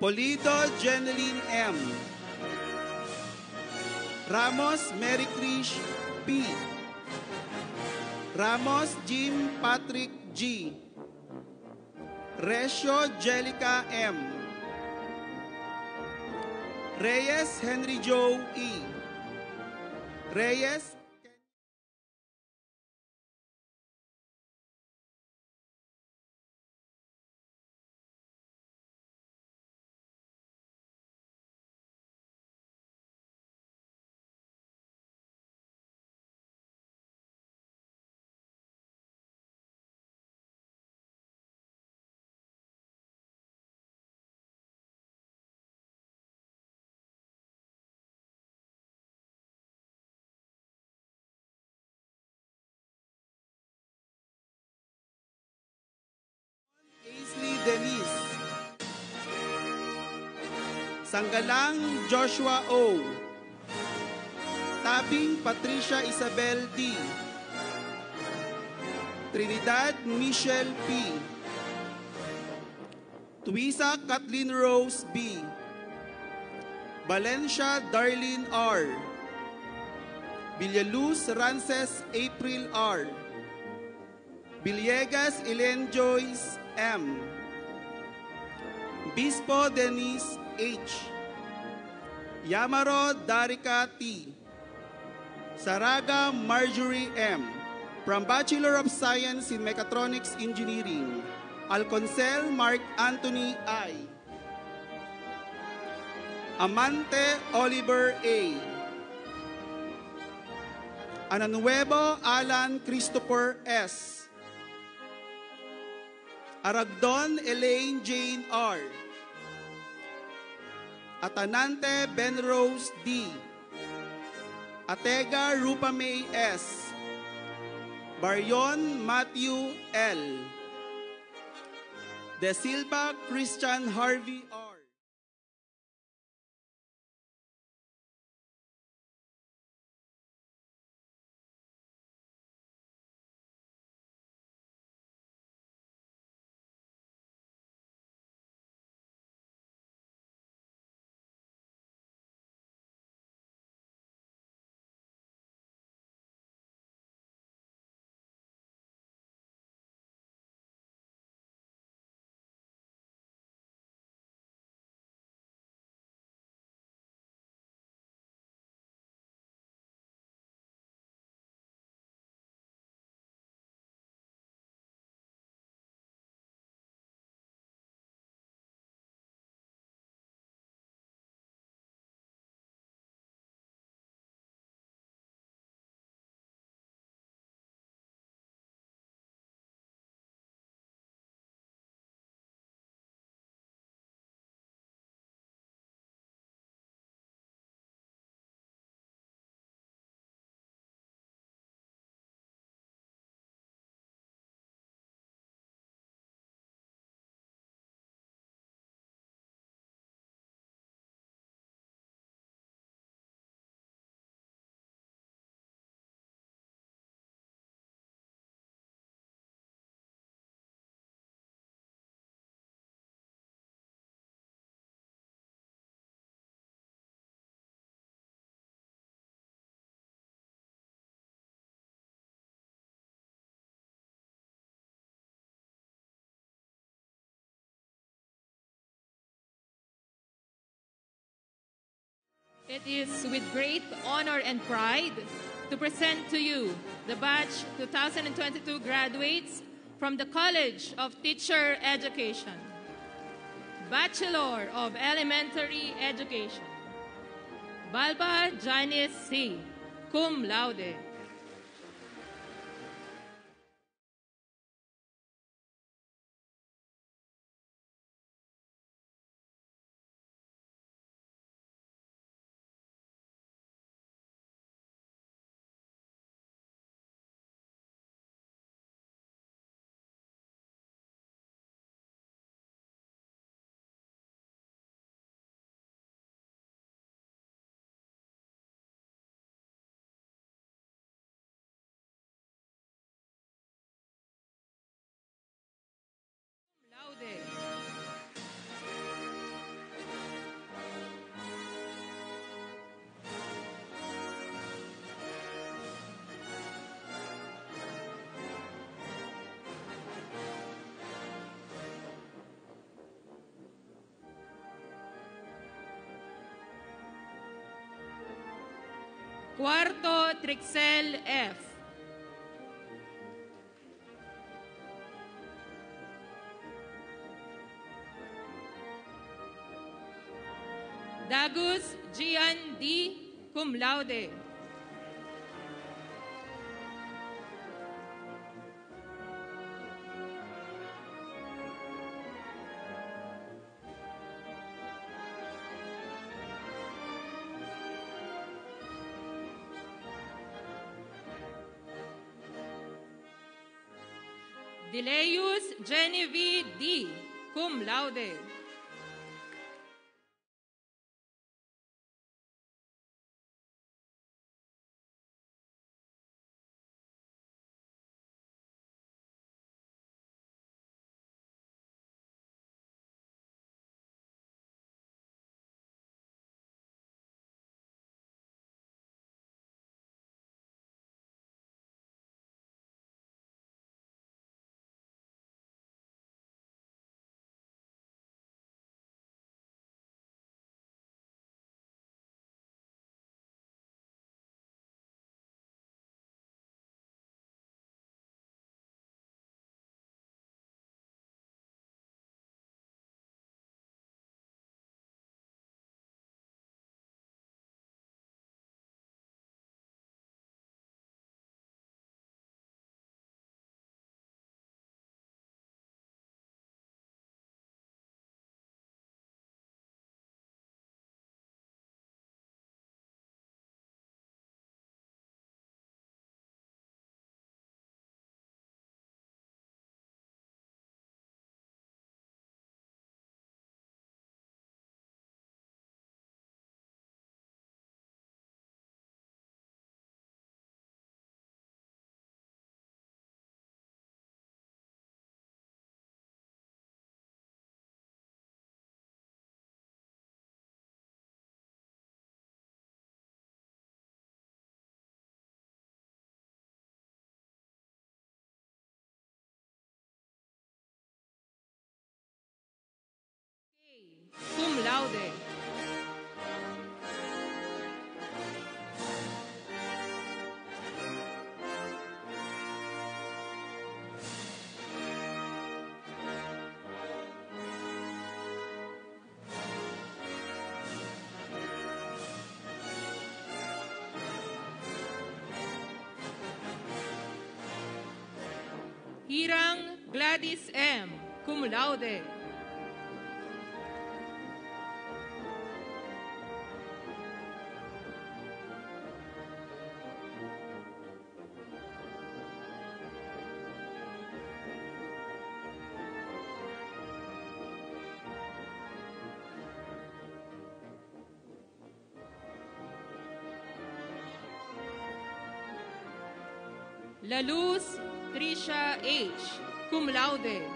Polido Jeneline M. Ramos Mary Krish Ramos Jim Patrick G. Resio Jelica M. Reyes Henry Joe E. Reyes Sanggalang Joshua O. Tabing Patricia Isabel D. Trinidad Michelle P. Tuisa Kathleen Rose B. Valencia Darlene R. Villaluz Rances April R. Villegas Elen Joyce M. Bispo Denise H. Yamaro Darika T. Saraga Marjorie M. From Bachelor of Science in Mechatronics Engineering, Alconcel Mark Anthony I. Amante Oliver A. Ananuevo Alan Christopher S. Aragdon Elaine Jane R. Atanante Benrose D. Atega Rupa May S. Baryon Matthew L. De Silva Christian Harvey R. It is with great honor and pride to present to you the batch 2022 graduates from the College of Teacher Education. Bachelor of Elementary Education. Balba Janice C. Cum laude. Cuarto Trixel F. Dagus Gian D. Cum laude. Dileus Genevieve D. Cum laude. Laude. Hirang Gladys M. Cum laude. Cum laude.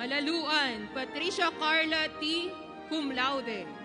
Malaluan, Patricia Carla T. Cum laude.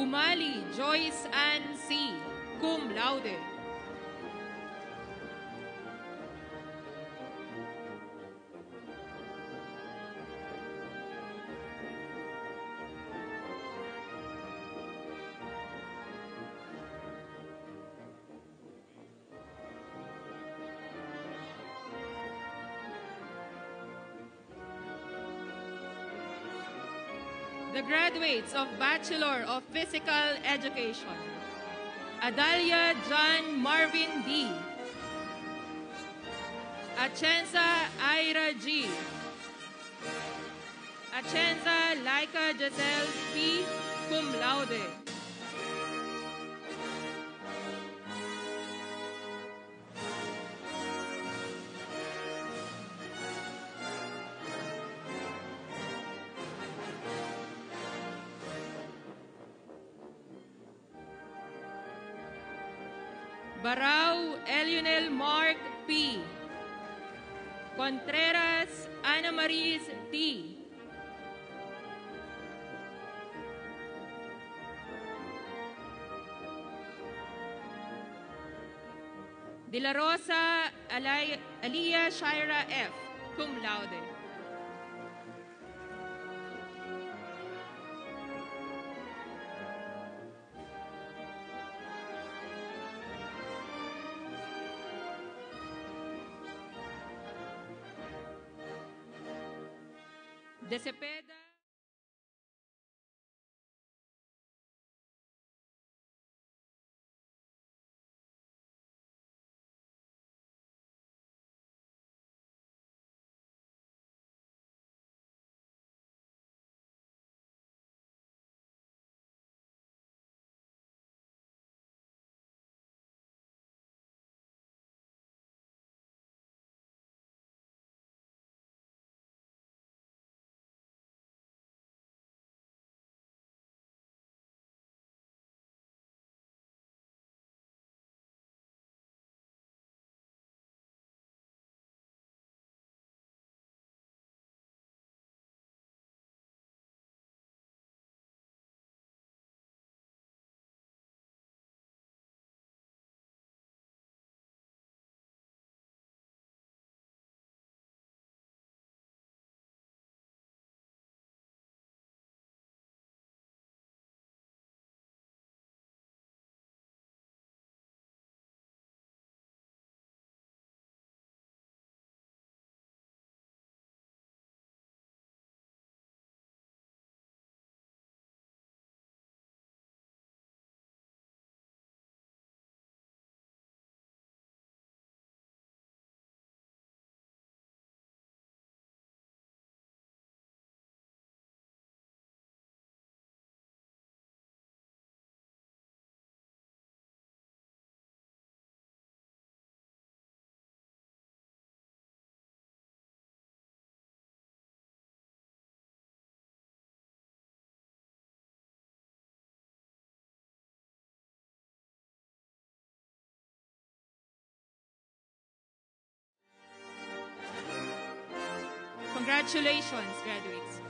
Umali Joyce Ann C. Cum laude. Graduates of Bachelor of Physical Education. Adalia John Marvin D. Achenza Ira G. Achenza Laika Giselle P. Cum laude. De La Rosa Alay- Aliyah Shaira F. Cum laude. Congratulations, graduates.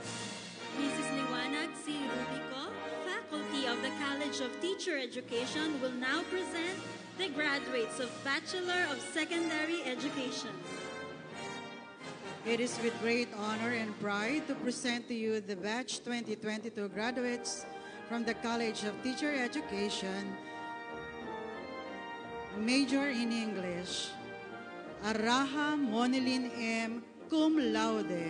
Mrs. Liwanag C. Rubico, faculty of the College of Teacher Education, will now present the graduates of Bachelor of Secondary Education. It is with great honor and pride to present to you the batch 2022 graduates from the College of Teacher Education, major in English, Araha Monilin M. Cum laude.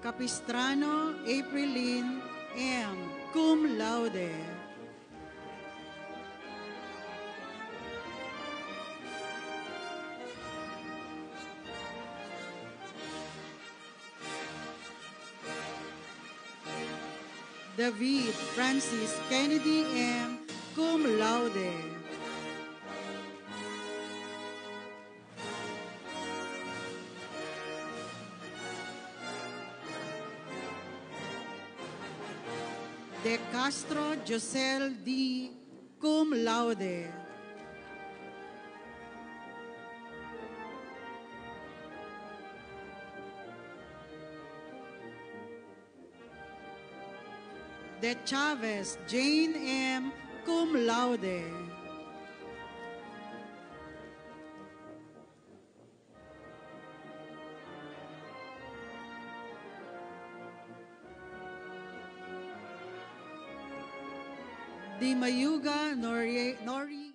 Capistrano Aprilin M. Cum laude. David Francis Kennedy M. Cum laude. De Castro Josel D. Cum laude. De Chavez Jane M. Cum laude. Dimayuga Nori, Nori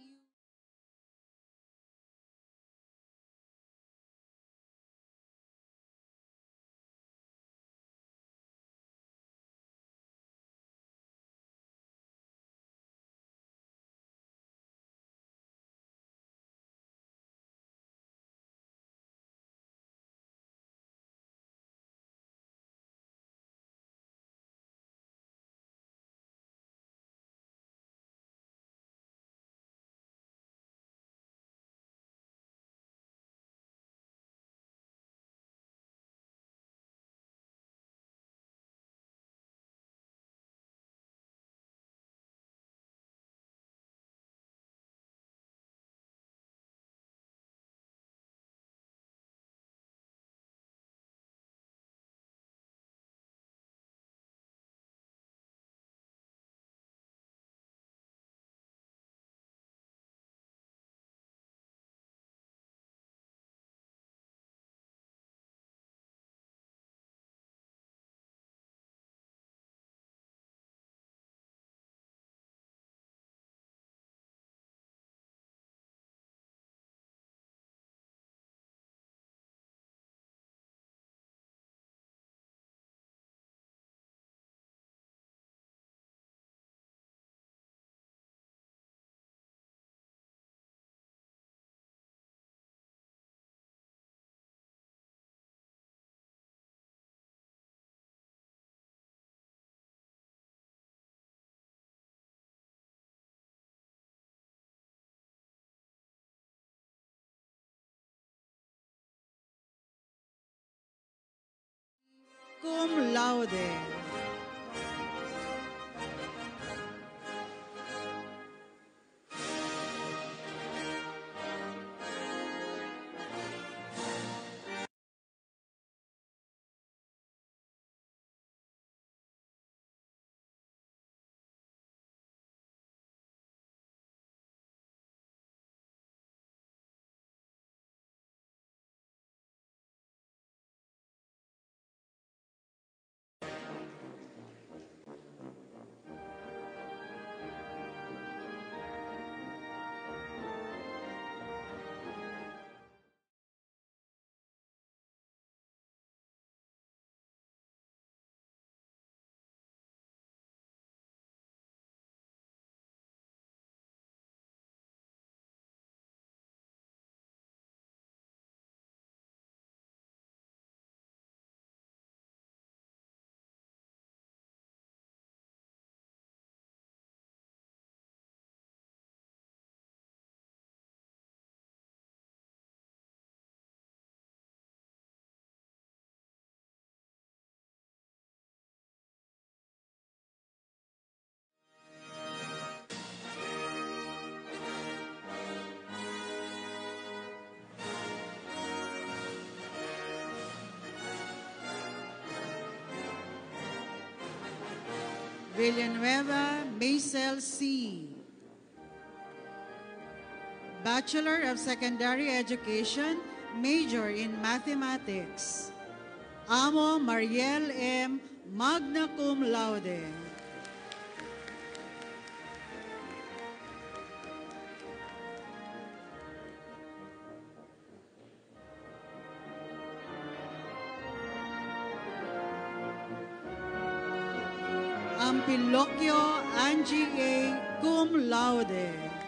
cum laude. Villanueva Maisel C. Bachelor of Secondary Education, major in Mathematics. Amo Mariel M. Magna Cum Laude. Ampilocchio Angie A. Cum Laude.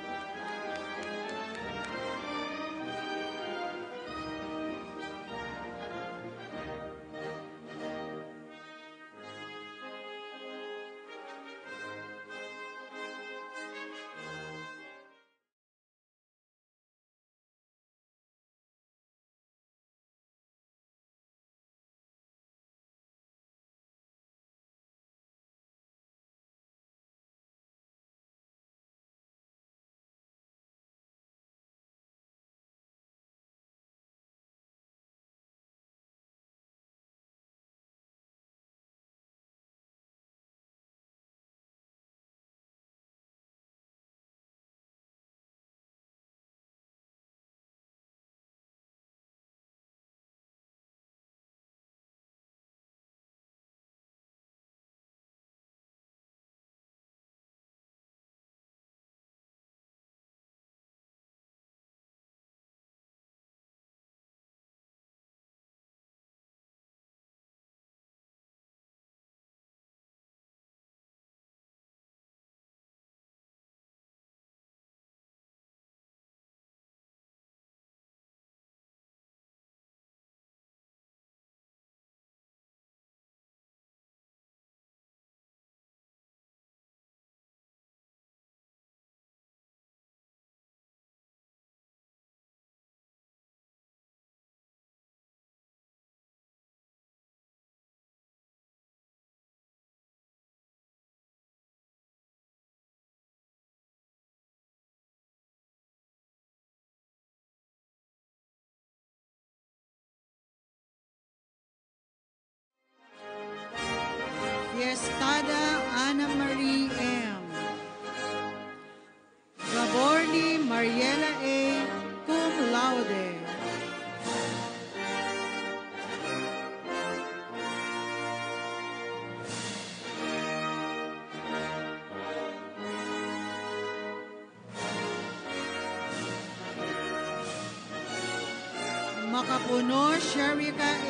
Makapuno Sherika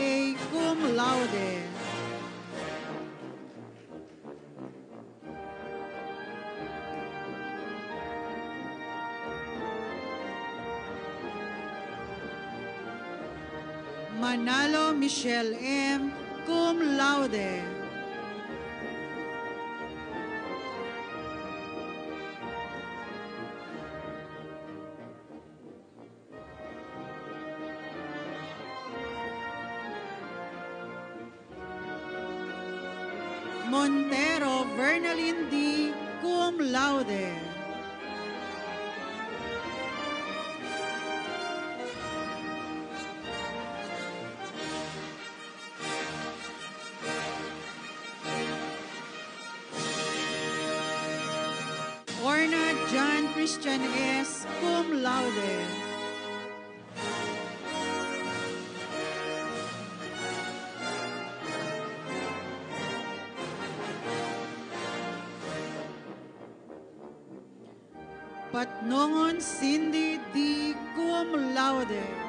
Christian S. Cum laude. Patnongon Cindy D. Cum laude.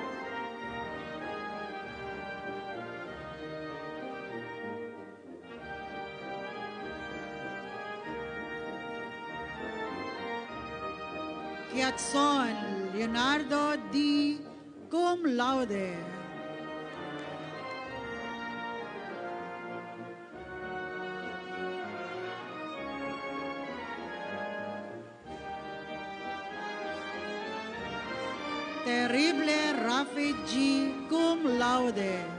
Kiatson Leonardo D. Cum laude. Terrible Rafi G. Cum laude.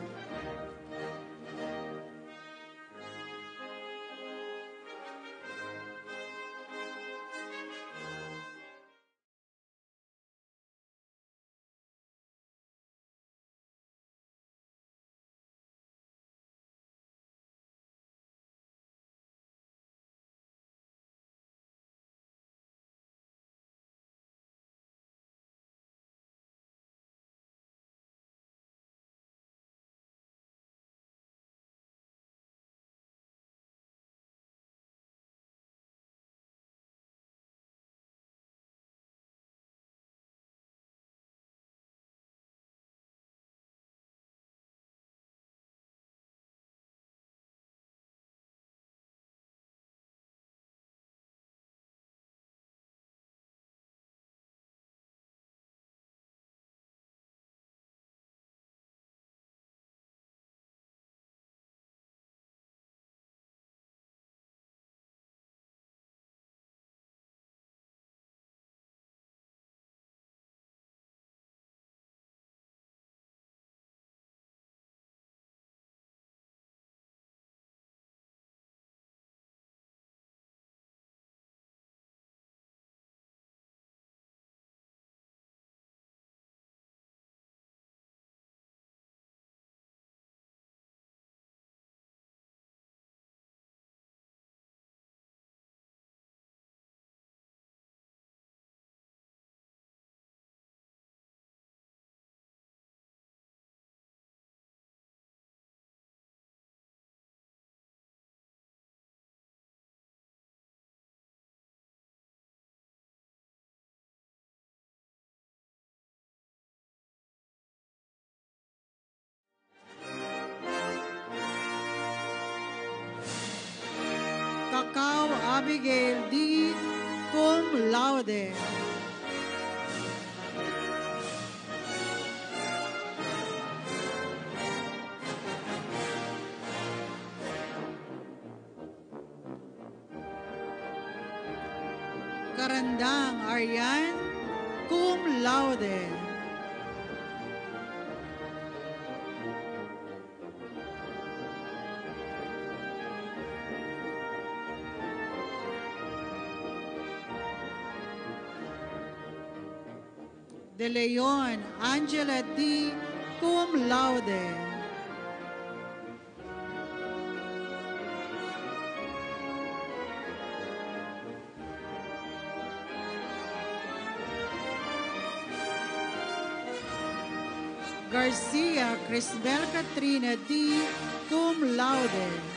Abigail D. Cum laude. Carandang Aryan Cum laude. De Leon Angela D. Cum laude. Garcia Crisbel Katrina D. Cum laude.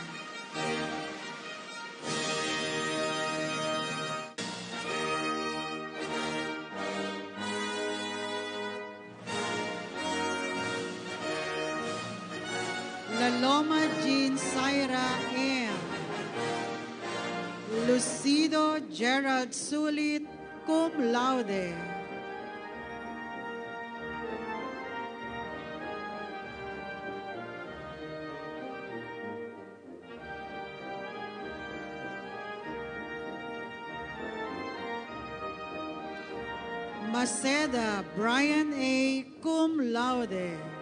Gerald Sulit cum laude. Maceda Brian A. cum laude.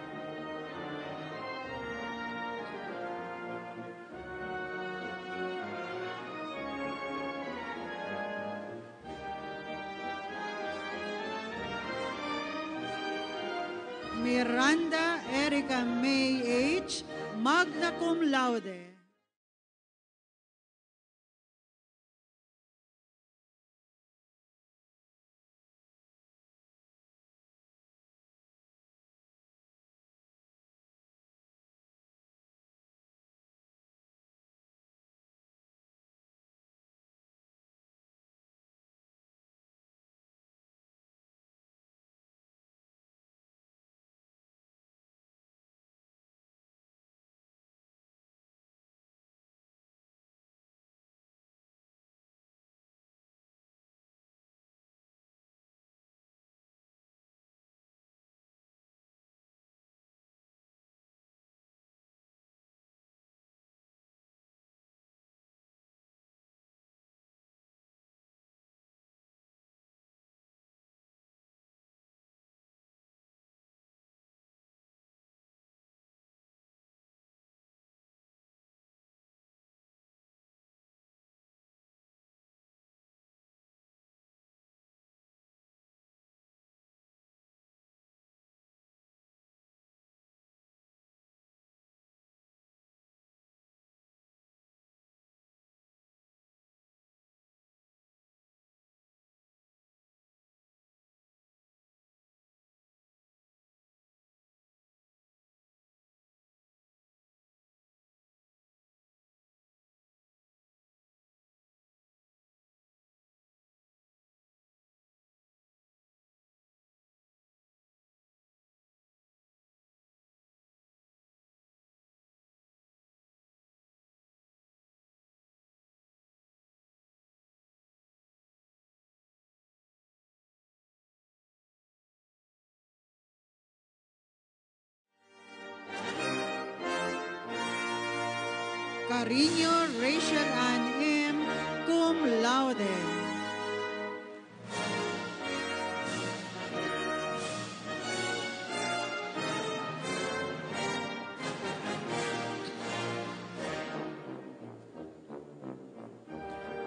Cariño Rachel and M., cum laude.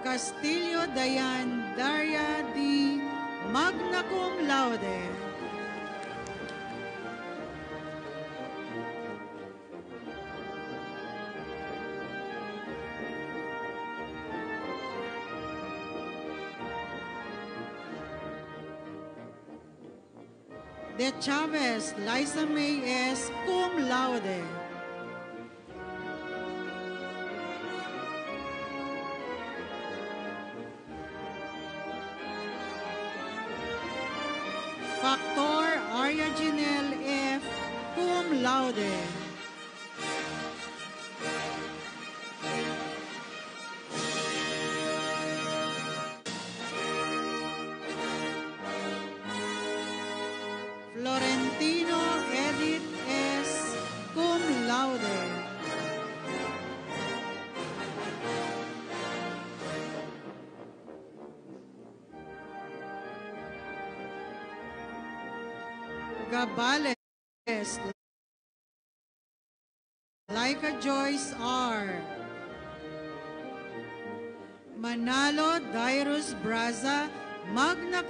Castillo Dayan Daria D., magna cum laude. Chavez Liza May S. cum laude.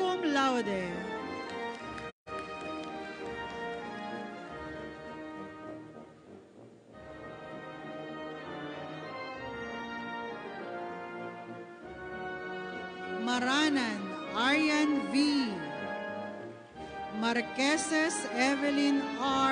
Cum laude. Maranan, Aryan V. Marqueses Evelyn R.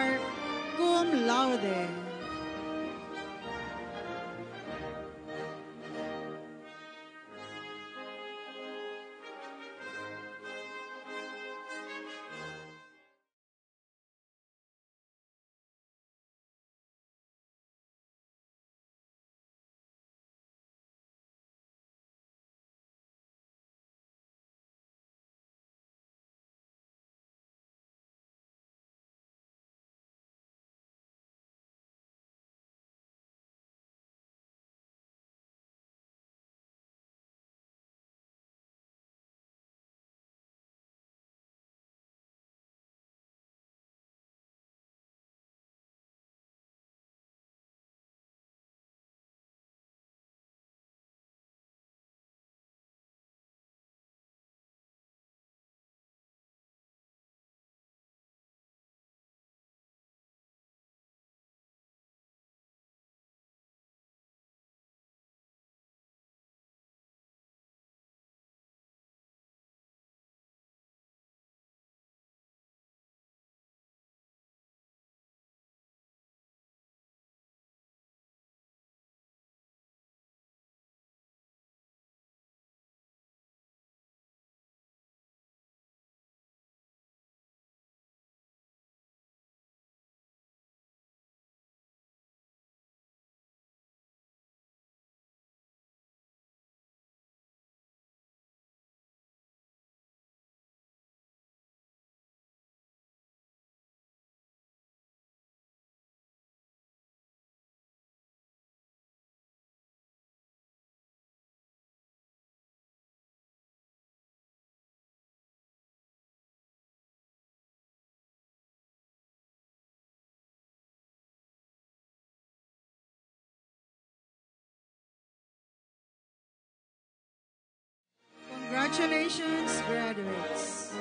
Congratulations, graduates.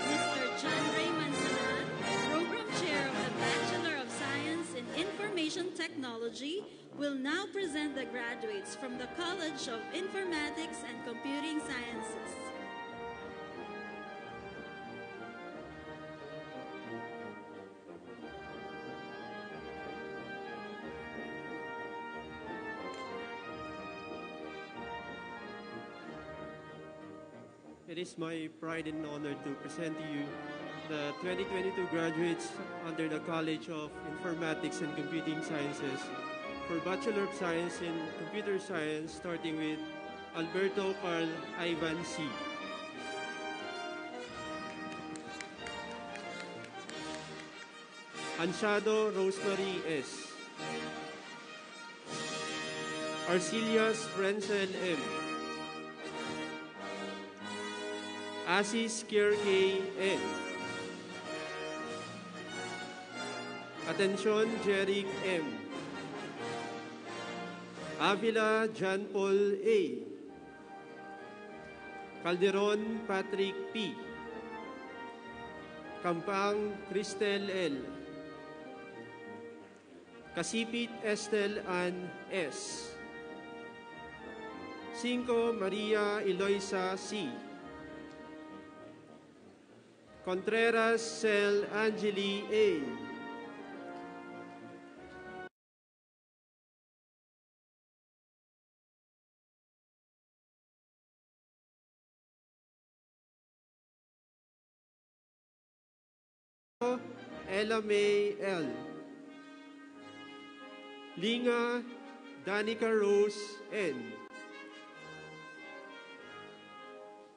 Mr. John Raymond Sanan, Program Chair of the Bachelor of Science in Information Technology, will now present the graduates from the College of Informatics and Computing Sciences. It is my pride and honor to present to you the 2022 graduates under the College of Informatics and Computing Sciences for Bachelor of Science in Computer Science, starting with Alberto Carl Ivan C. Ansiado Rosemary S. Arcelius Renzel M. Asis Kirke N. Atensyon Jeric M. Avila John Paul A. Calderon Patrick P. Campang Cristel L. Kasipit Estel Ann S. Cinco Maria Eloisa C. Contreras Cel Angeli A. Ella May L. Linga Danica Rose N.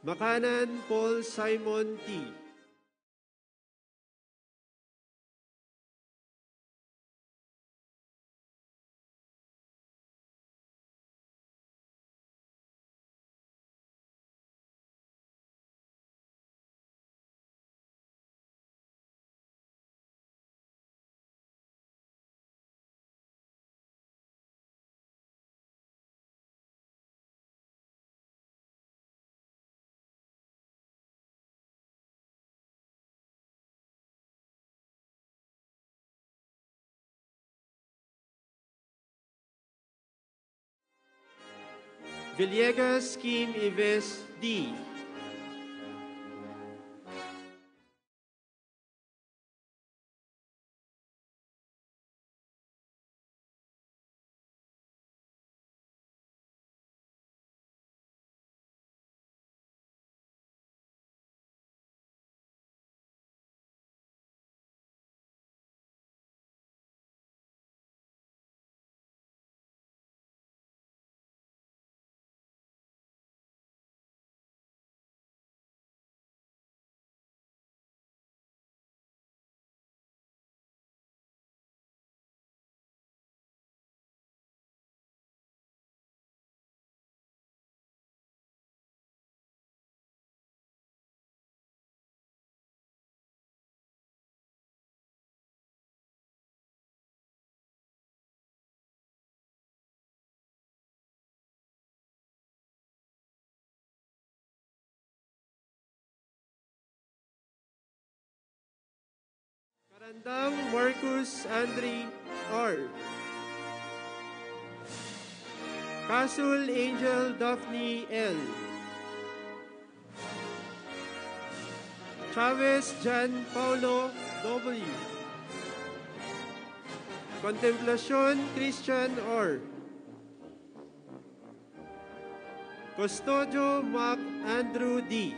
Makanan Paul Simon T. Villegas Kim Ives D. Karandang Marcus Andre R. Kasul Angel Daphne L. Chavez Jan Paulo W. Contemplacion Christian R. Custodio Mac Andrew D.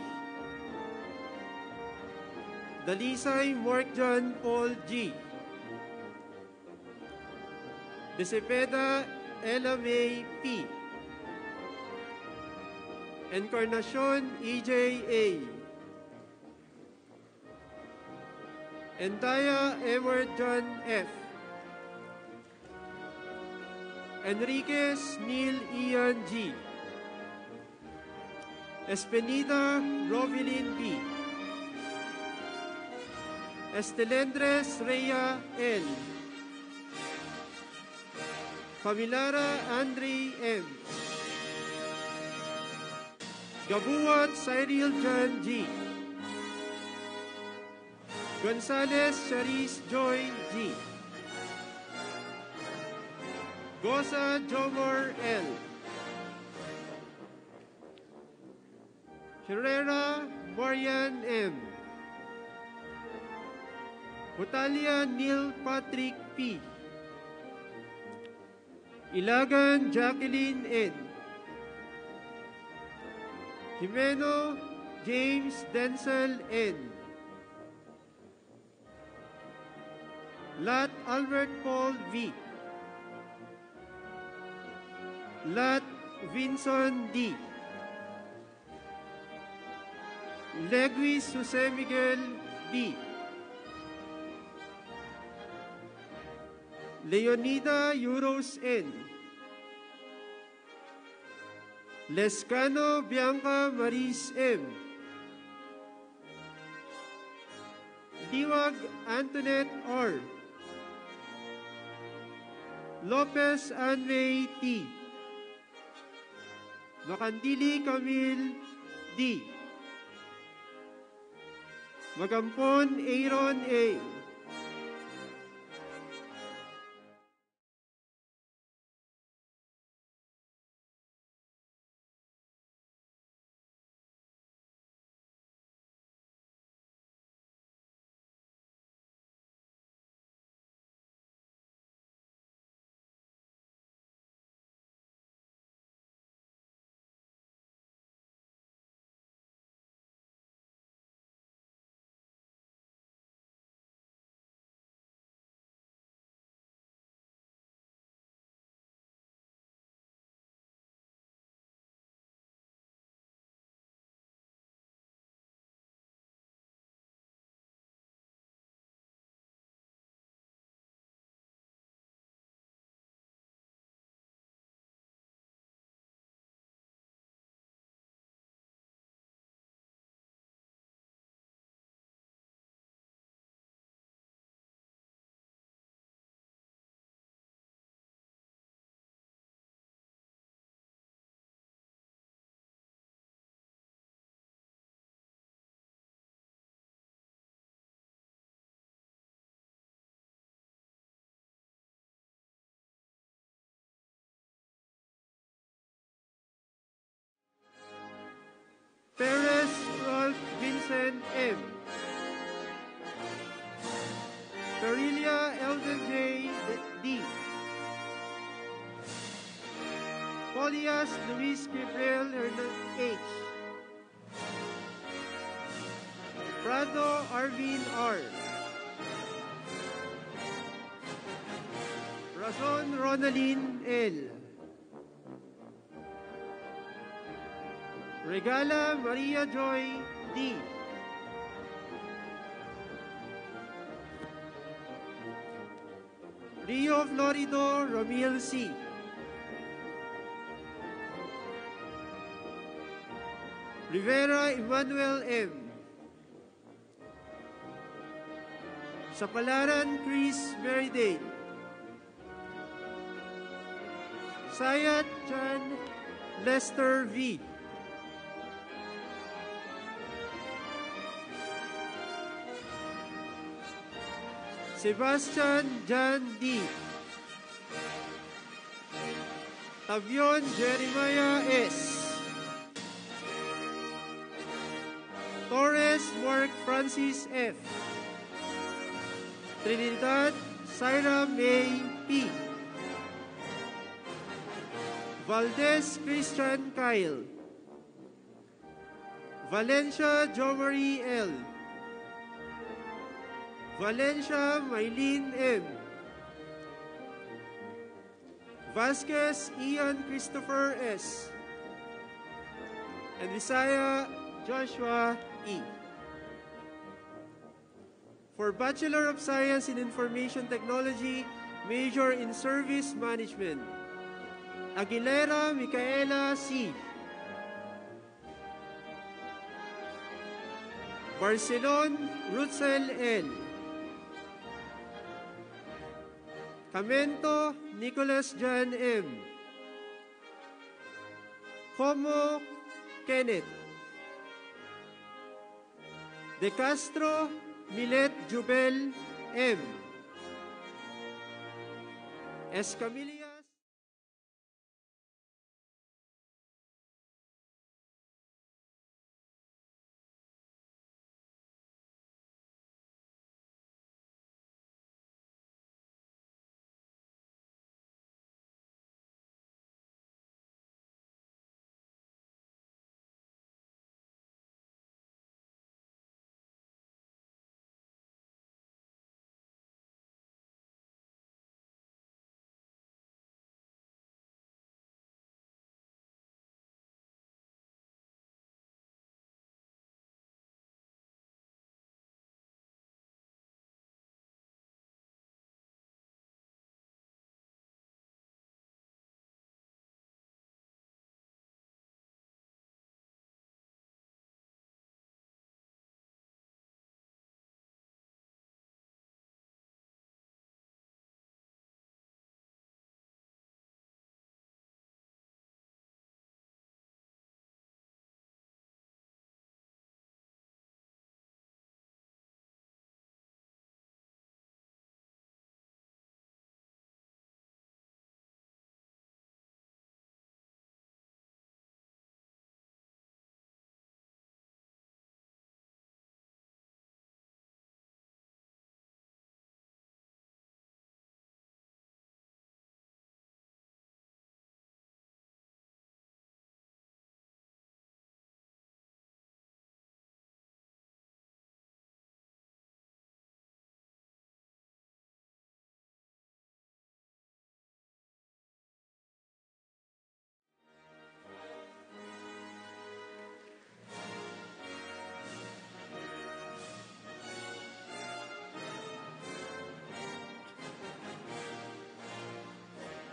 Dalisay Mark John Paul G. De Cepeda Ella May P. Encarnacion EJA. Entaya Edward John F. Enriquez Neil Ian G. Espenida Rovilin B. Estelendres Rhea L. Familara Andre M. Gabuat Cyril John G. Gonzales Charis Joy G. Gosa Jomor L. Herrera Marian M. Hutalia Neil Patrick P. Ilagan Jacqueline N. Jimeno James Denzel N. Lat Albert Paul V. Lat Vinson D. Leguis Jose Miguel B. Leonida Euros N. Lescano Bianca Maris M. Diwag Antoinette R. Lopez Anway T. Makandili Camille D. Magampon Aaron A. Polias Luis Gabriel H. Prado Arvin R. Razon Ronaline L. Regala Maria Joy D. Rio Florido Ramil C. Rivera Emmanuel M. Sapalaran Chris Meridane. Sayat Chan Lester V. Sebastian John D. Tavion Jeremiah S. Mark Francis F. Trinidad Syra May P. Valdez Christian Kyle. Valencia Jomari L. Valencia Maylene M. Vasquez Ian Christopher S. And Visaya Joshua E. For Bachelor of Science in Information Technology, Major in Service Management, Aguilera Micaela C. Barcelon Rutzel L. Camento Nicholas John M. Como Kenneth. De Castro ميلاد جبال إم. اسكاميلي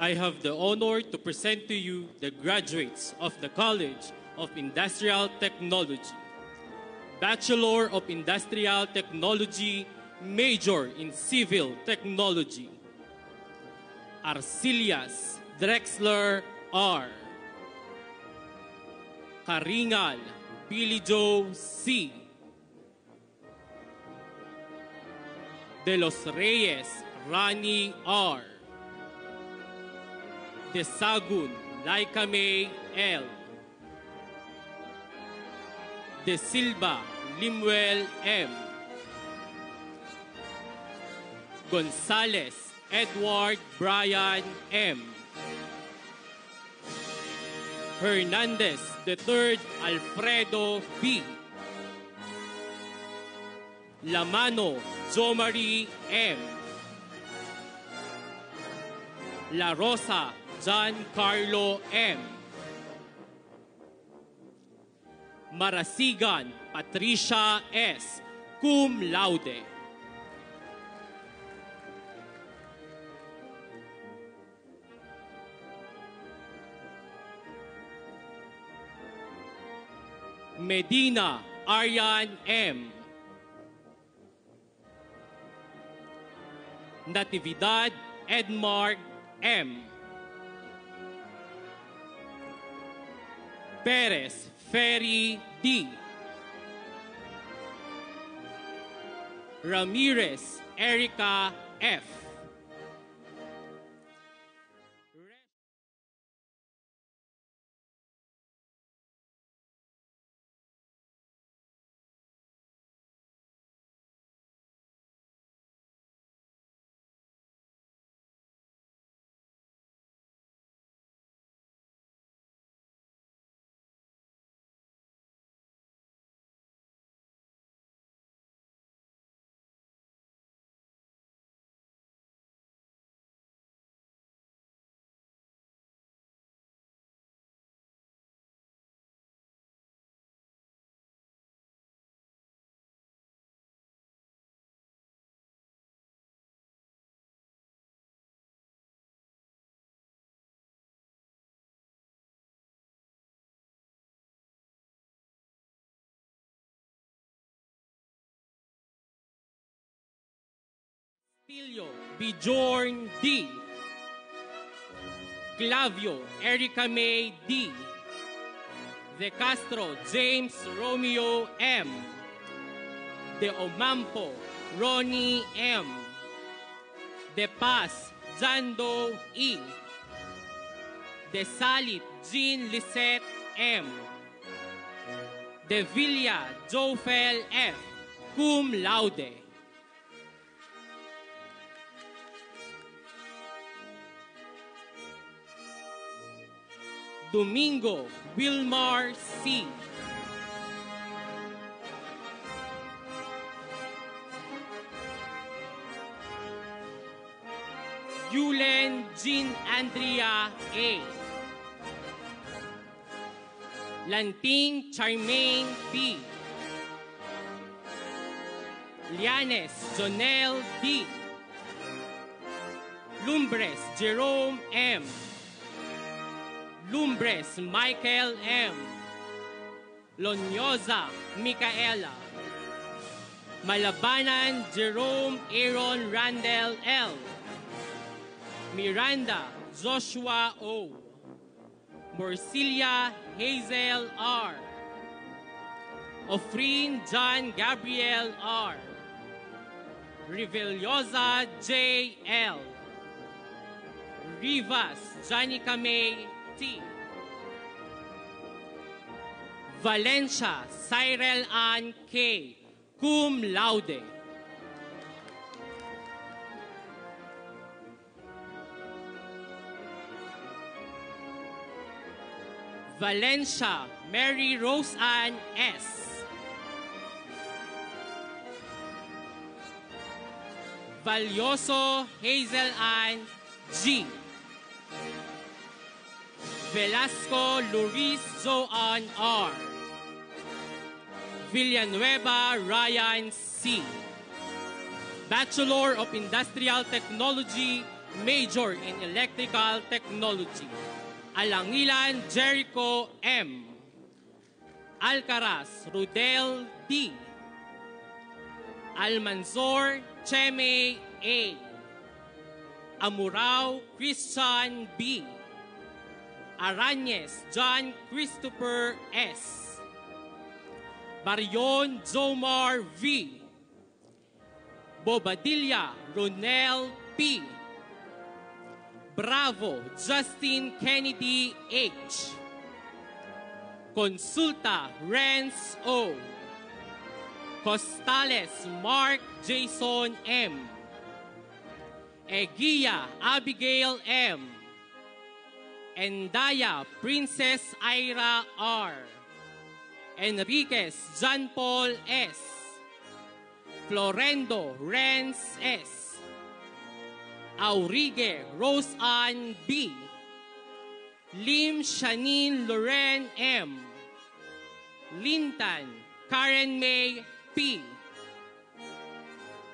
I have the honor to present to you the graduates of the College of Industrial Technology. Bachelor of Industrial Technology, Major in Civil Technology. Arcelias Drexler R. Karingal Billy Joe C. De los Reyes Rani R. De Sagun Laika May L. De Silva Limuel M. Gonzales Edward Brian M. Hernandez III Alfredo B. Lamano Jomari M. La Rosa John Carlo M. Marasigan Patricia S. Cum laude. Medina Aryan M. Natividad Edmark M. Perez Ferry D. Ramirez Erica F. Pilio Bjorn D. Clavio Erica May D. De Castro James Romeo M. De Omampo Ronnie M. De Paz Jando E. De Salit Jean Lisette M. De Villa Jofel F. Cum laude. Domingo Wilmar C. Yulen Jean Andrea A. Lanting Charmaine B. Lianes Jonel D. Lumbres Jerome M. Lumbres Michael M. Lonyosa Micaela. Malabanan Jerome Aaron Randall L. Miranda Joshua O. Morcilia Hazel R. Ofrin John Gabriel R. Riveliosa J. L. Rivas Janica May T. Valencia Cyril Ann K. Cum laude. Valencia Mary Rose Ann S. Valioso Hazel Ann G. Velasco Luis Joan R. Villanueva Ryan C. Bachelor of Industrial Technology, Major in Electrical Technology. Alangilan Jericho M. Alcaraz Rudel D. Almanzor Cheme A. Amurao Christian B. Arañez John Christopher S. Barion Zomar V. Bobadilla Ronel P. Bravo Justin Kennedy H. Consulta Renz O. Costales Mark Jason M. Egia Abigail M. Endaya Princess Ira R. Enriquez John Paul S. Florendo Renz S. Aurigue Rose Ann B. Lim Shanine Loren M. Lintan Karen May P.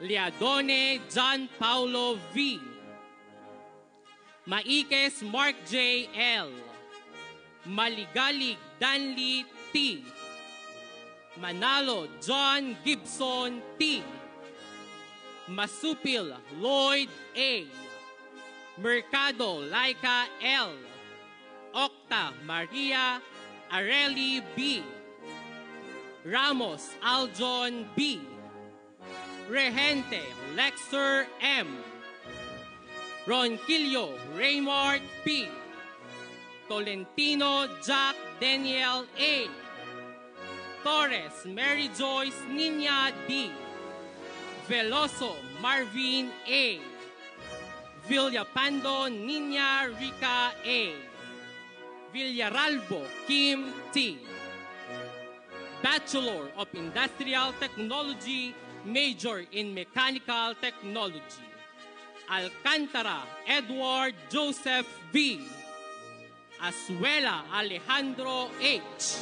Liadone John Paulo V. Maikes Mark J. L. Maligalig Danley T. Manalo John Gibson T. Masupil Lloyd A. Mercado Laika L. Octa Maria Areli B. Ramos Aljon B. Regente Lexter M. Ronquillo Raymond P. Tolentino Jack Daniel A. Torres Mary Joyce Nina D. Veloso Marvin A. Villapando Nina Rica A. Villaralbo Kim T. Bachelor of Industrial Technology, Major in Mechanical Technology. Alcantara Edward Joseph V. Asuela Alejandro H.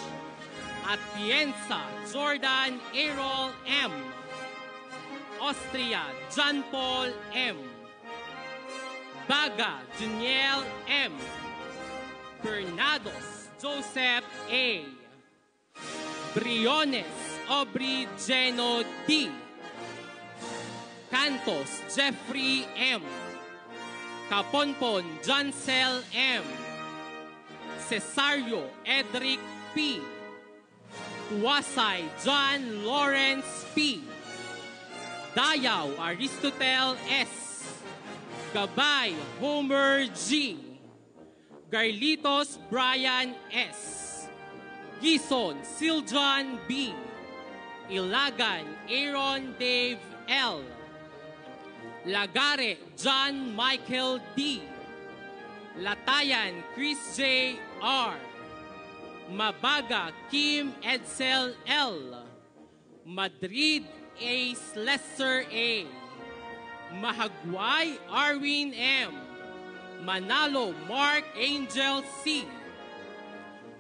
Atienza Jordan Errol M. Austria John Paul M. Baga Juniel M. Bernados Joseph A. Briones Aubrey Geno D. Santos Jeffrey M. Kaponpon Jancel M. Cesario Edric P. Wasay John Lawrence P. Dayaw Aristotel S. Gabay Homer G. Garlitos Brian S. Gison Siljan B. Ilagan Aaron Dave L. Lagare John Michael D. Latayan Chris J. R. Mabaga Kim Edsel L. Madrid Ace Lester A. Mahagway Arwin M. Manalo Mark Angel C.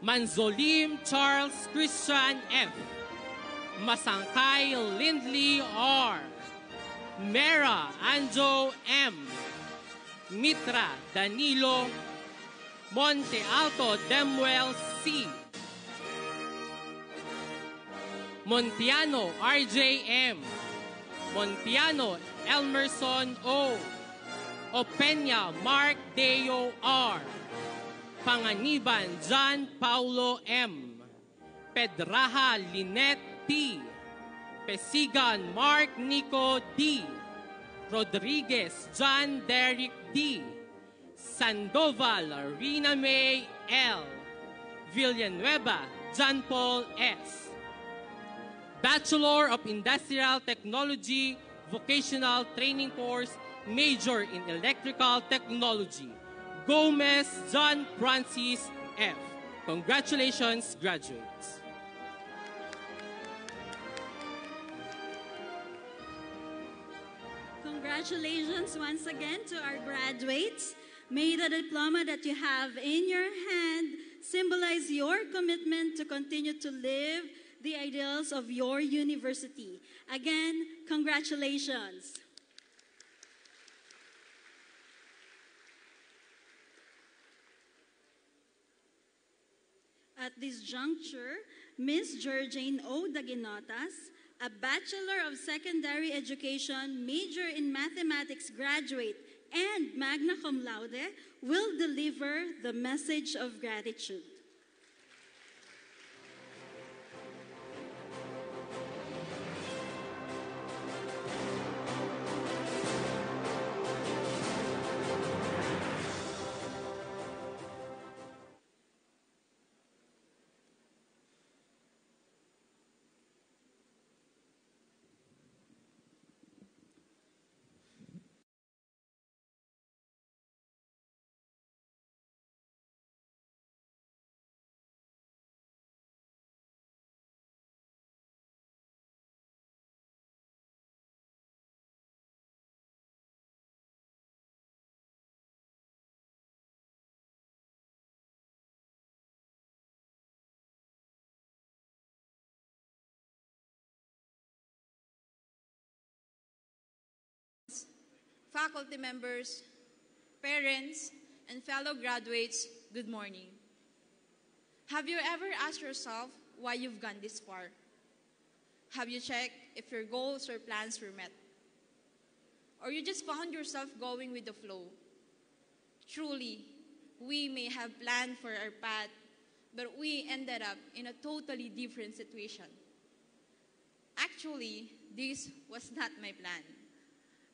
Manzolim Charles Christian F. Masangkay Lindley R. Mera Anjo M. Mitra Danilo Monte Alto Demuel C. Montiano RJM. Montiano Elmerson O. Openya Mark Deo R. Panganiban John Paulo M. Pedraha Linet T. Pesigan Mark Nico D. Rodriguez John Derek D. Sandoval Rina May L. Villanueva John Paul S. Bachelor of Industrial Technology Vocational Training Course Major in Electrical Technology Gomez John Francis F. Congratulations, graduates. Congratulations once again to our graduates. May the diploma that you have in your hand symbolize your commitment to continue to live the ideals of your university. Again, congratulations. At this juncture, Ms. Georgine O. Daginotas, a Bachelor of Secondary Education major in Mathematics graduate and magna cum laude, will deliver the message of gratitude. Faculty members, parents, and fellow graduates, good morning. Have you ever asked yourself why you've gone this far? Have you checked if your goals or plans were met? Or you just found yourself going with the flow? Truly, we may have planned for our path, but we ended up in a totally different situation. Actually, this was not my plan.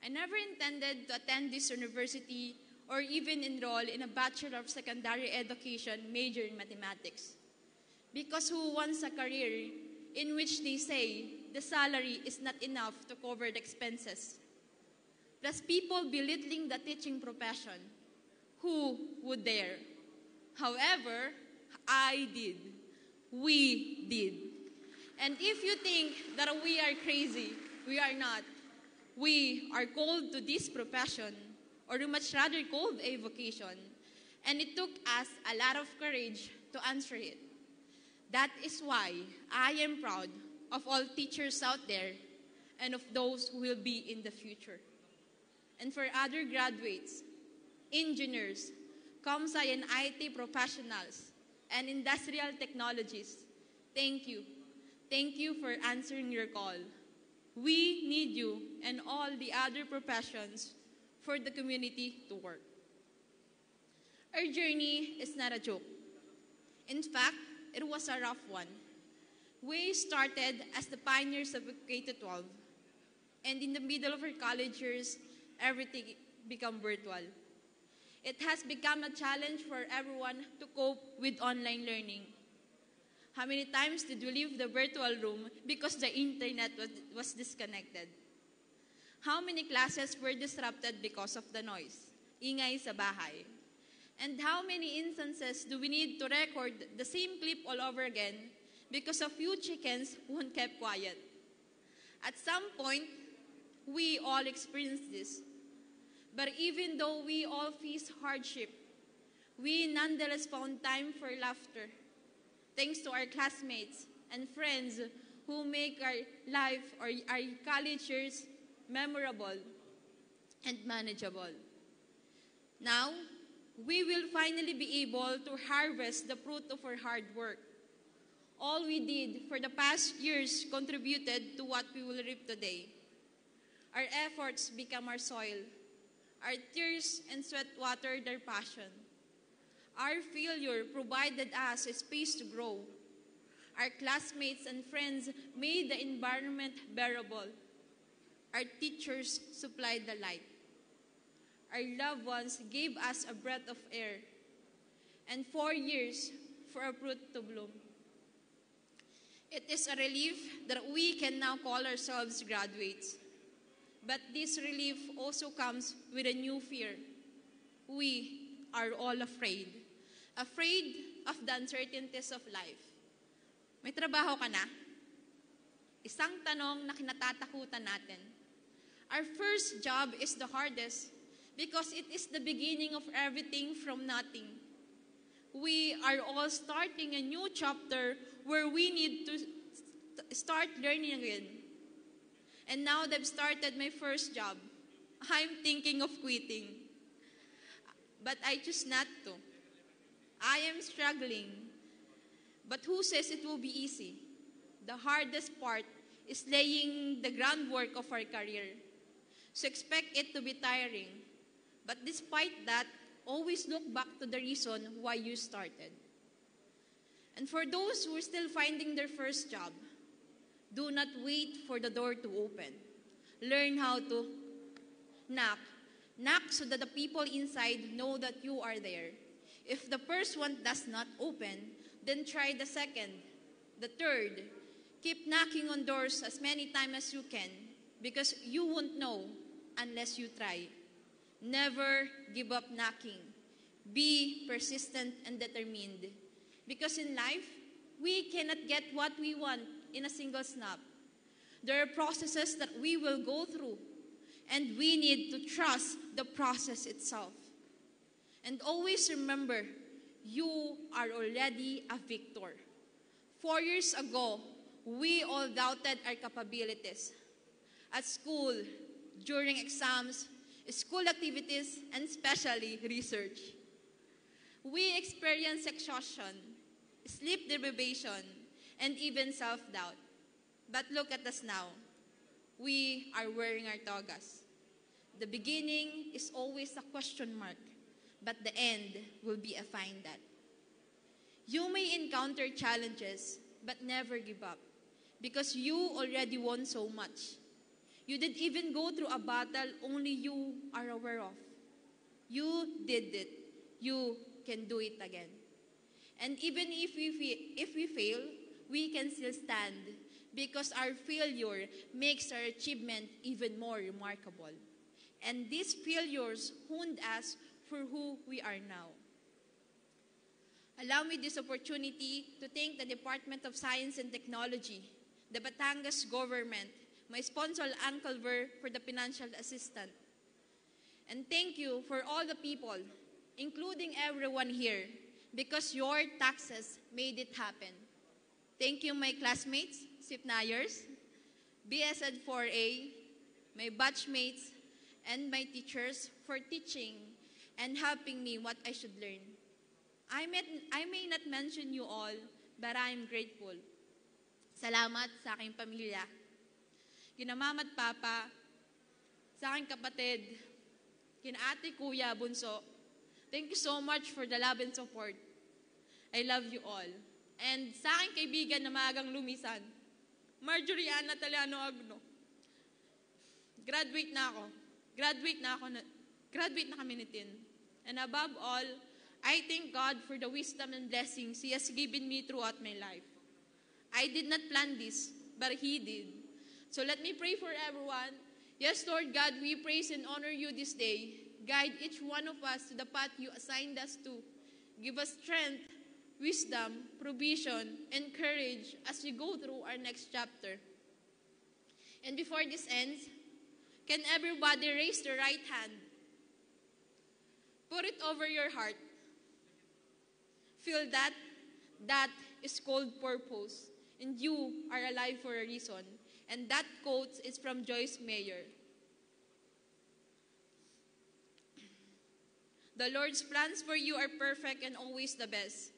I never intended to attend this university or even enroll in a Bachelor of Secondary Education major in mathematics. Because who wants a career in which they say the salary is not enough to cover the expenses? Plus, people belittling the teaching profession. Who would dare? However, I did. We did. And if you think that we are crazy, we are not we are called to this profession, or much rather called a vocation, and it took us a lot of courage to answer it. That is why I am proud of all teachers out there and of those who will be in the future. And for other graduates, engineers, ComSci and IT professionals, and industrial technologists, thank you. Thank you for answering your call. We need you and all the other professions for the community to work. Our journey is not a joke. In fact, it was a rough one. We started as the pioneers of K 12, and in the middle of our college years, everything became virtual. It has become a challenge for everyone to cope with online learning. How many times did we leave the virtual room because the internet was, was disconnected? How many classes were disrupted because of the noise? Ingay sa bahay. And how many instances do we need to record the same clip all over again because a few chickens won't kept quiet? At some point, we all experience this. But even though we all face hardship, we nonetheless found time for laughter. Thanks to our classmates and friends who make our life or our college years memorable and manageable. Now, we will finally be able to harvest the fruit of our hard work. All we did for the past years contributed to what we will reap today. Our efforts become our soil. Our tears and sweat water their passion. Our failure provided us a space to grow. Our classmates and friends made the environment bearable. Our teachers supplied the light. Our loved ones gave us a breath of air. And four years for a fruit to bloom. It is a relief that we can now call ourselves graduates. But this relief also comes with a new fear. We are all afraid. Afraid of the uncertainties of life. May trabaho ka na? Isang tanong na kinatatakutan natin. Our first job is the hardest because it is the beginning of everything from nothing. We are all starting a new chapter where we need to st- start learning again. And now that I've started my first job, I'm thinking of quitting. But I choose not to. I am struggling. But who says it will be easy? The hardest part is laying the groundwork of our career. So expect it to be tiring. But despite that, always look back to the reason why you started. And for those who are still finding their first job, do not wait for the door to open. Learn how to knock. Knock so that the people inside know that you are there. If the first one does not open, then try the second, the third. Keep knocking on doors as many times as you can because you won't know unless you try. Never give up knocking. Be persistent and determined. Because in life, we cannot get what we want in a single snap. There are processes that we will go through, and we need to trust the process itself. And always remember, you are already a victor. Four years ago, we all doubted our capabilities. At school, during exams, school activities, and especially research. We experienced exhaustion, sleep deprivation, and even self doubt. But look at us now. We are wearing our togas. The beginning is always a question mark, but the end will be a find that. You may encounter challenges, but never give up because you already won so much. You did even go through a battle only you are aware of. You did it. You can do it again. And even if we, if we fail, we can still stand because our failure makes our achievement even more remarkable. And these failures honed us for who we are now. Allow me this opportunity to thank the Department of Science and Technology, the Batangas government, my sponsor Uncle Ver for the financial assistance. And thank you for all the people, including everyone here, because your taxes made it happen. Thank you, my classmates, SIPNAYers, BSED 4A, my batchmates, and my teachers for teaching and helping me what I should learn. I, met, I may not mention you all, but I am grateful. Salamat sa aking pamilya. kina papa, sa aking kapatid, kina ate, kuya, bunso. Thank you so much for the love and support. I love you all. And sa aking kaibigan na maagang lumisan, Marjorie Ana Taliano Agno. Graduate na ako. Graduate na ako. Na, graduate na kami ni Tin. And above all, I thank God for the wisdom and blessings He has given me throughout my life. I did not plan this, but He did. So let me pray for everyone. Yes, Lord God, we praise and honor you this day. Guide each one of us to the path you assigned us to. Give us strength, wisdom, provision, and courage as we go through our next chapter. And before this ends, can everybody raise their right hand? Put it over your heart. Feel that? That is called purpose. And you are alive for a reason. And that quote is from Joyce Meyer. The Lord's plans for you are perfect and always the best.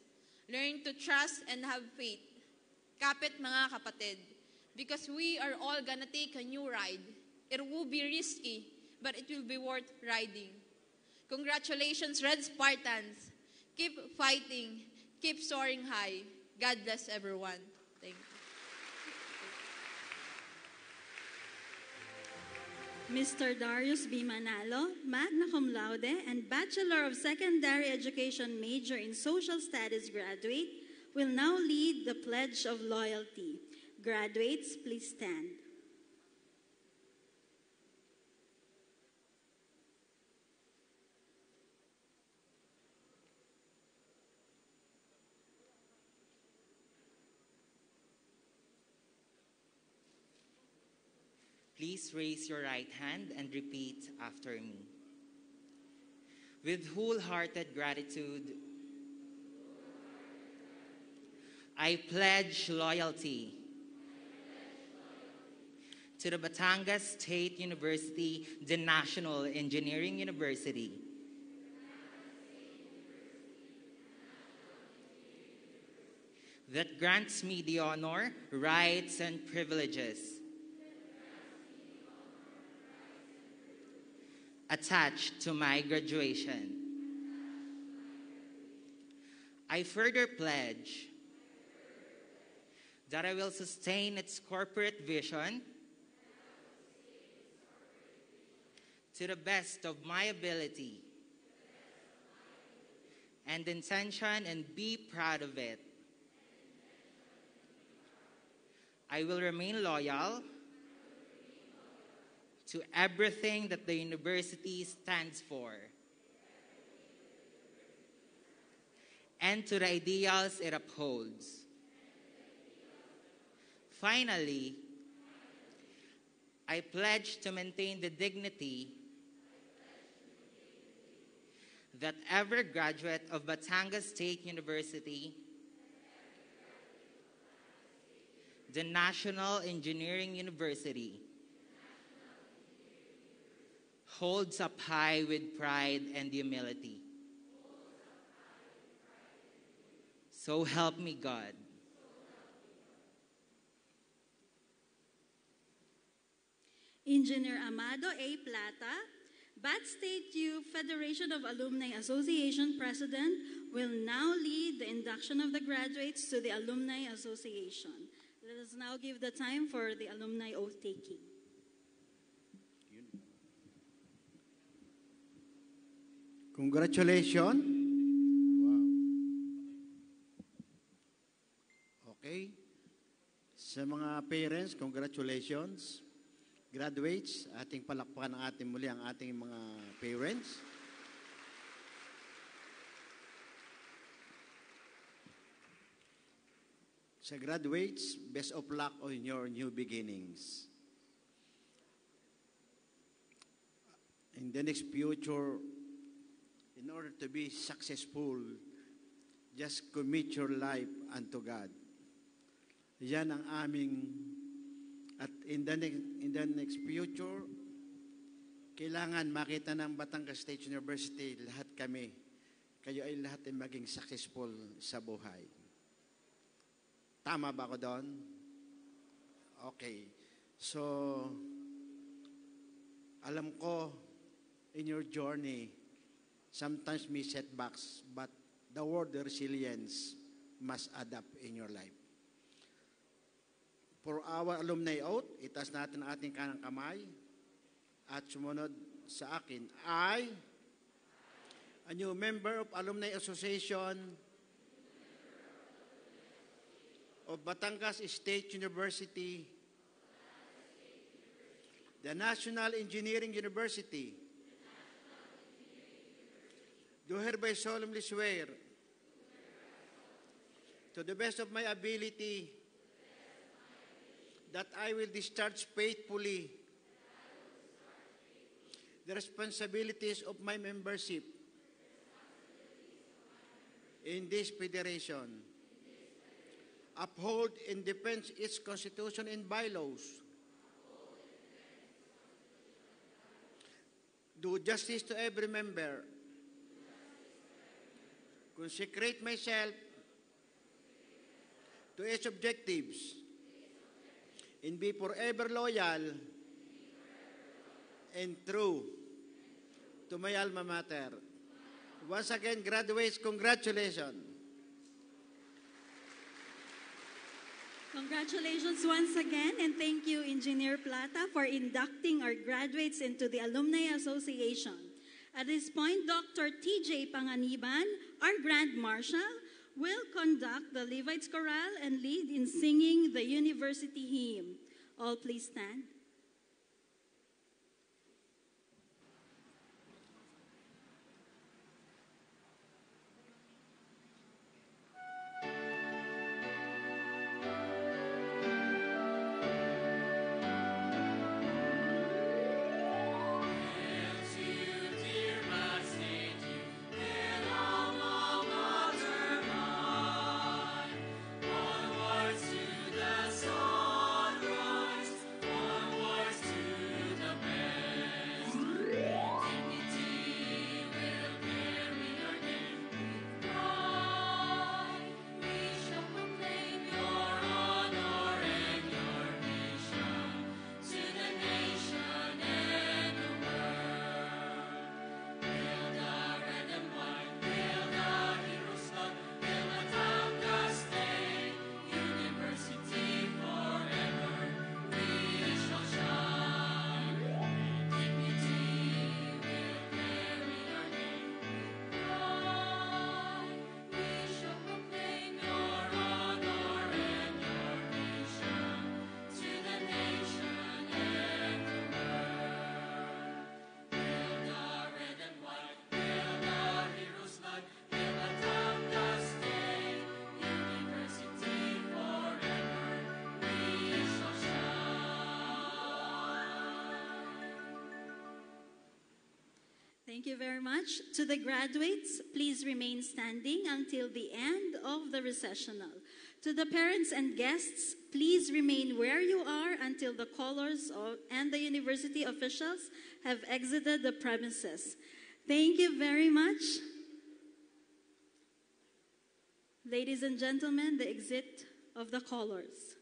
Learn to trust and have faith. Kapit mga kapatid. Because we are all gonna take a new ride. It will be risky, but it will be worth riding. Congratulations, Red Spartans. Keep fighting. Keep soaring high. God bless everyone. Thank you. Mr. Darius B. Manalo, magna cum laude and Bachelor of Secondary Education major in Social Studies graduate, will now lead the Pledge of Loyalty. Graduates, please stand. Please raise your right hand and repeat after me. With wholehearted gratitude, I pledge loyalty to the Batangas State University, the National Engineering University. That grants me the honor, rights, and privileges attached to my graduation. I further pledge that I will sustain its corporate vision to the best of my ability and intention and be proud of it. I will remain loyal to everything that the university stands for and to the ideals it upholds. Finally, I pledge to maintain the dignity that every graduate of Batangas State University, the National Engineering University, holds up high with pride and humility. So help me God. Engineer Amado A. Plata, Bat State U Federation of Alumni Association President, will now lead the induction of the graduates to the Alumni Association. Let us now give the time for the alumni oath taking. Congratulations. Okay. Sa mga parents, congratulations. Graduates, ating palakpakan ng ating muli ang ating mga parents. Sa graduates, best of luck on your new beginnings. In the next future, in order to be successful, just commit your life unto God. Yan ang aming, at in the next, in the next future, kailangan makita ng Batangas State University, lahat kami, kayo ay lahat ay maging successful sa buhay. Tama ba ako doon? Okay. So, alam ko, in your journey, sometimes may setbacks, but the word resilience must adapt in your life. For our alumni oath, itaas natin ang ating kanang kamay at sumunod sa akin, I, a new member of Alumni Association of Batangas State University, the National Engineering University, do hereby solemnly swear to the best of my ability that I will discharge faithfully the responsibilities of my membership in this federation, uphold and defend its constitution and bylaws, do justice to every member, consecrate myself to its objectives, and be forever loyal and true to my alma mater. Once again, graduates, congratulations. Congratulations once again, and thank you, Engineer Plata, for inducting our graduates into the Alumni Association. At this point, Dr. T.J. Panganiban, our Grand Marshal, will conduct the Levites Chorale and lead in singing the university hymn. All please stand. Thank you very much. To the graduates, please remain standing until the end of the recessional. To the parents and guests, please remain where you are until the colors and the university officials have exited the premises. Thank you very much. Ladies and gentlemen, the exit of the colors.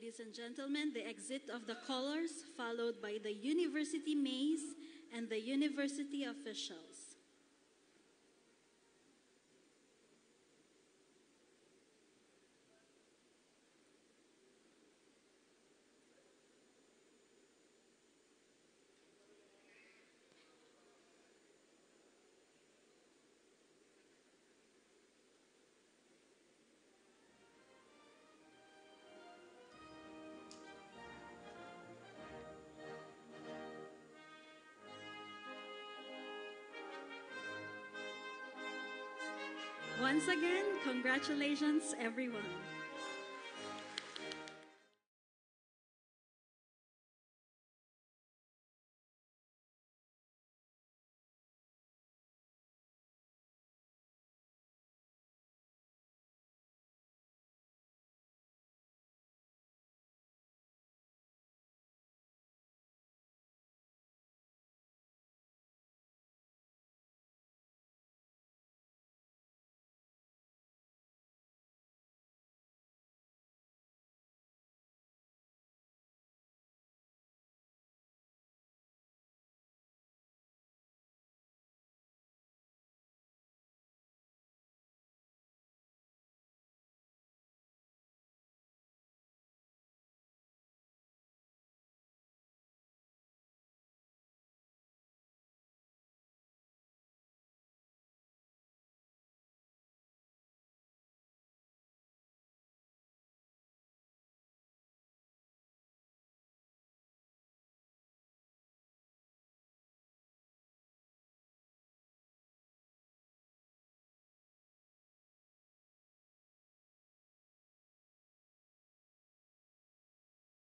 Ladies and gentlemen, the exit of the colors, followed by the university mace and the university officials. Once again, congratulations, everyone.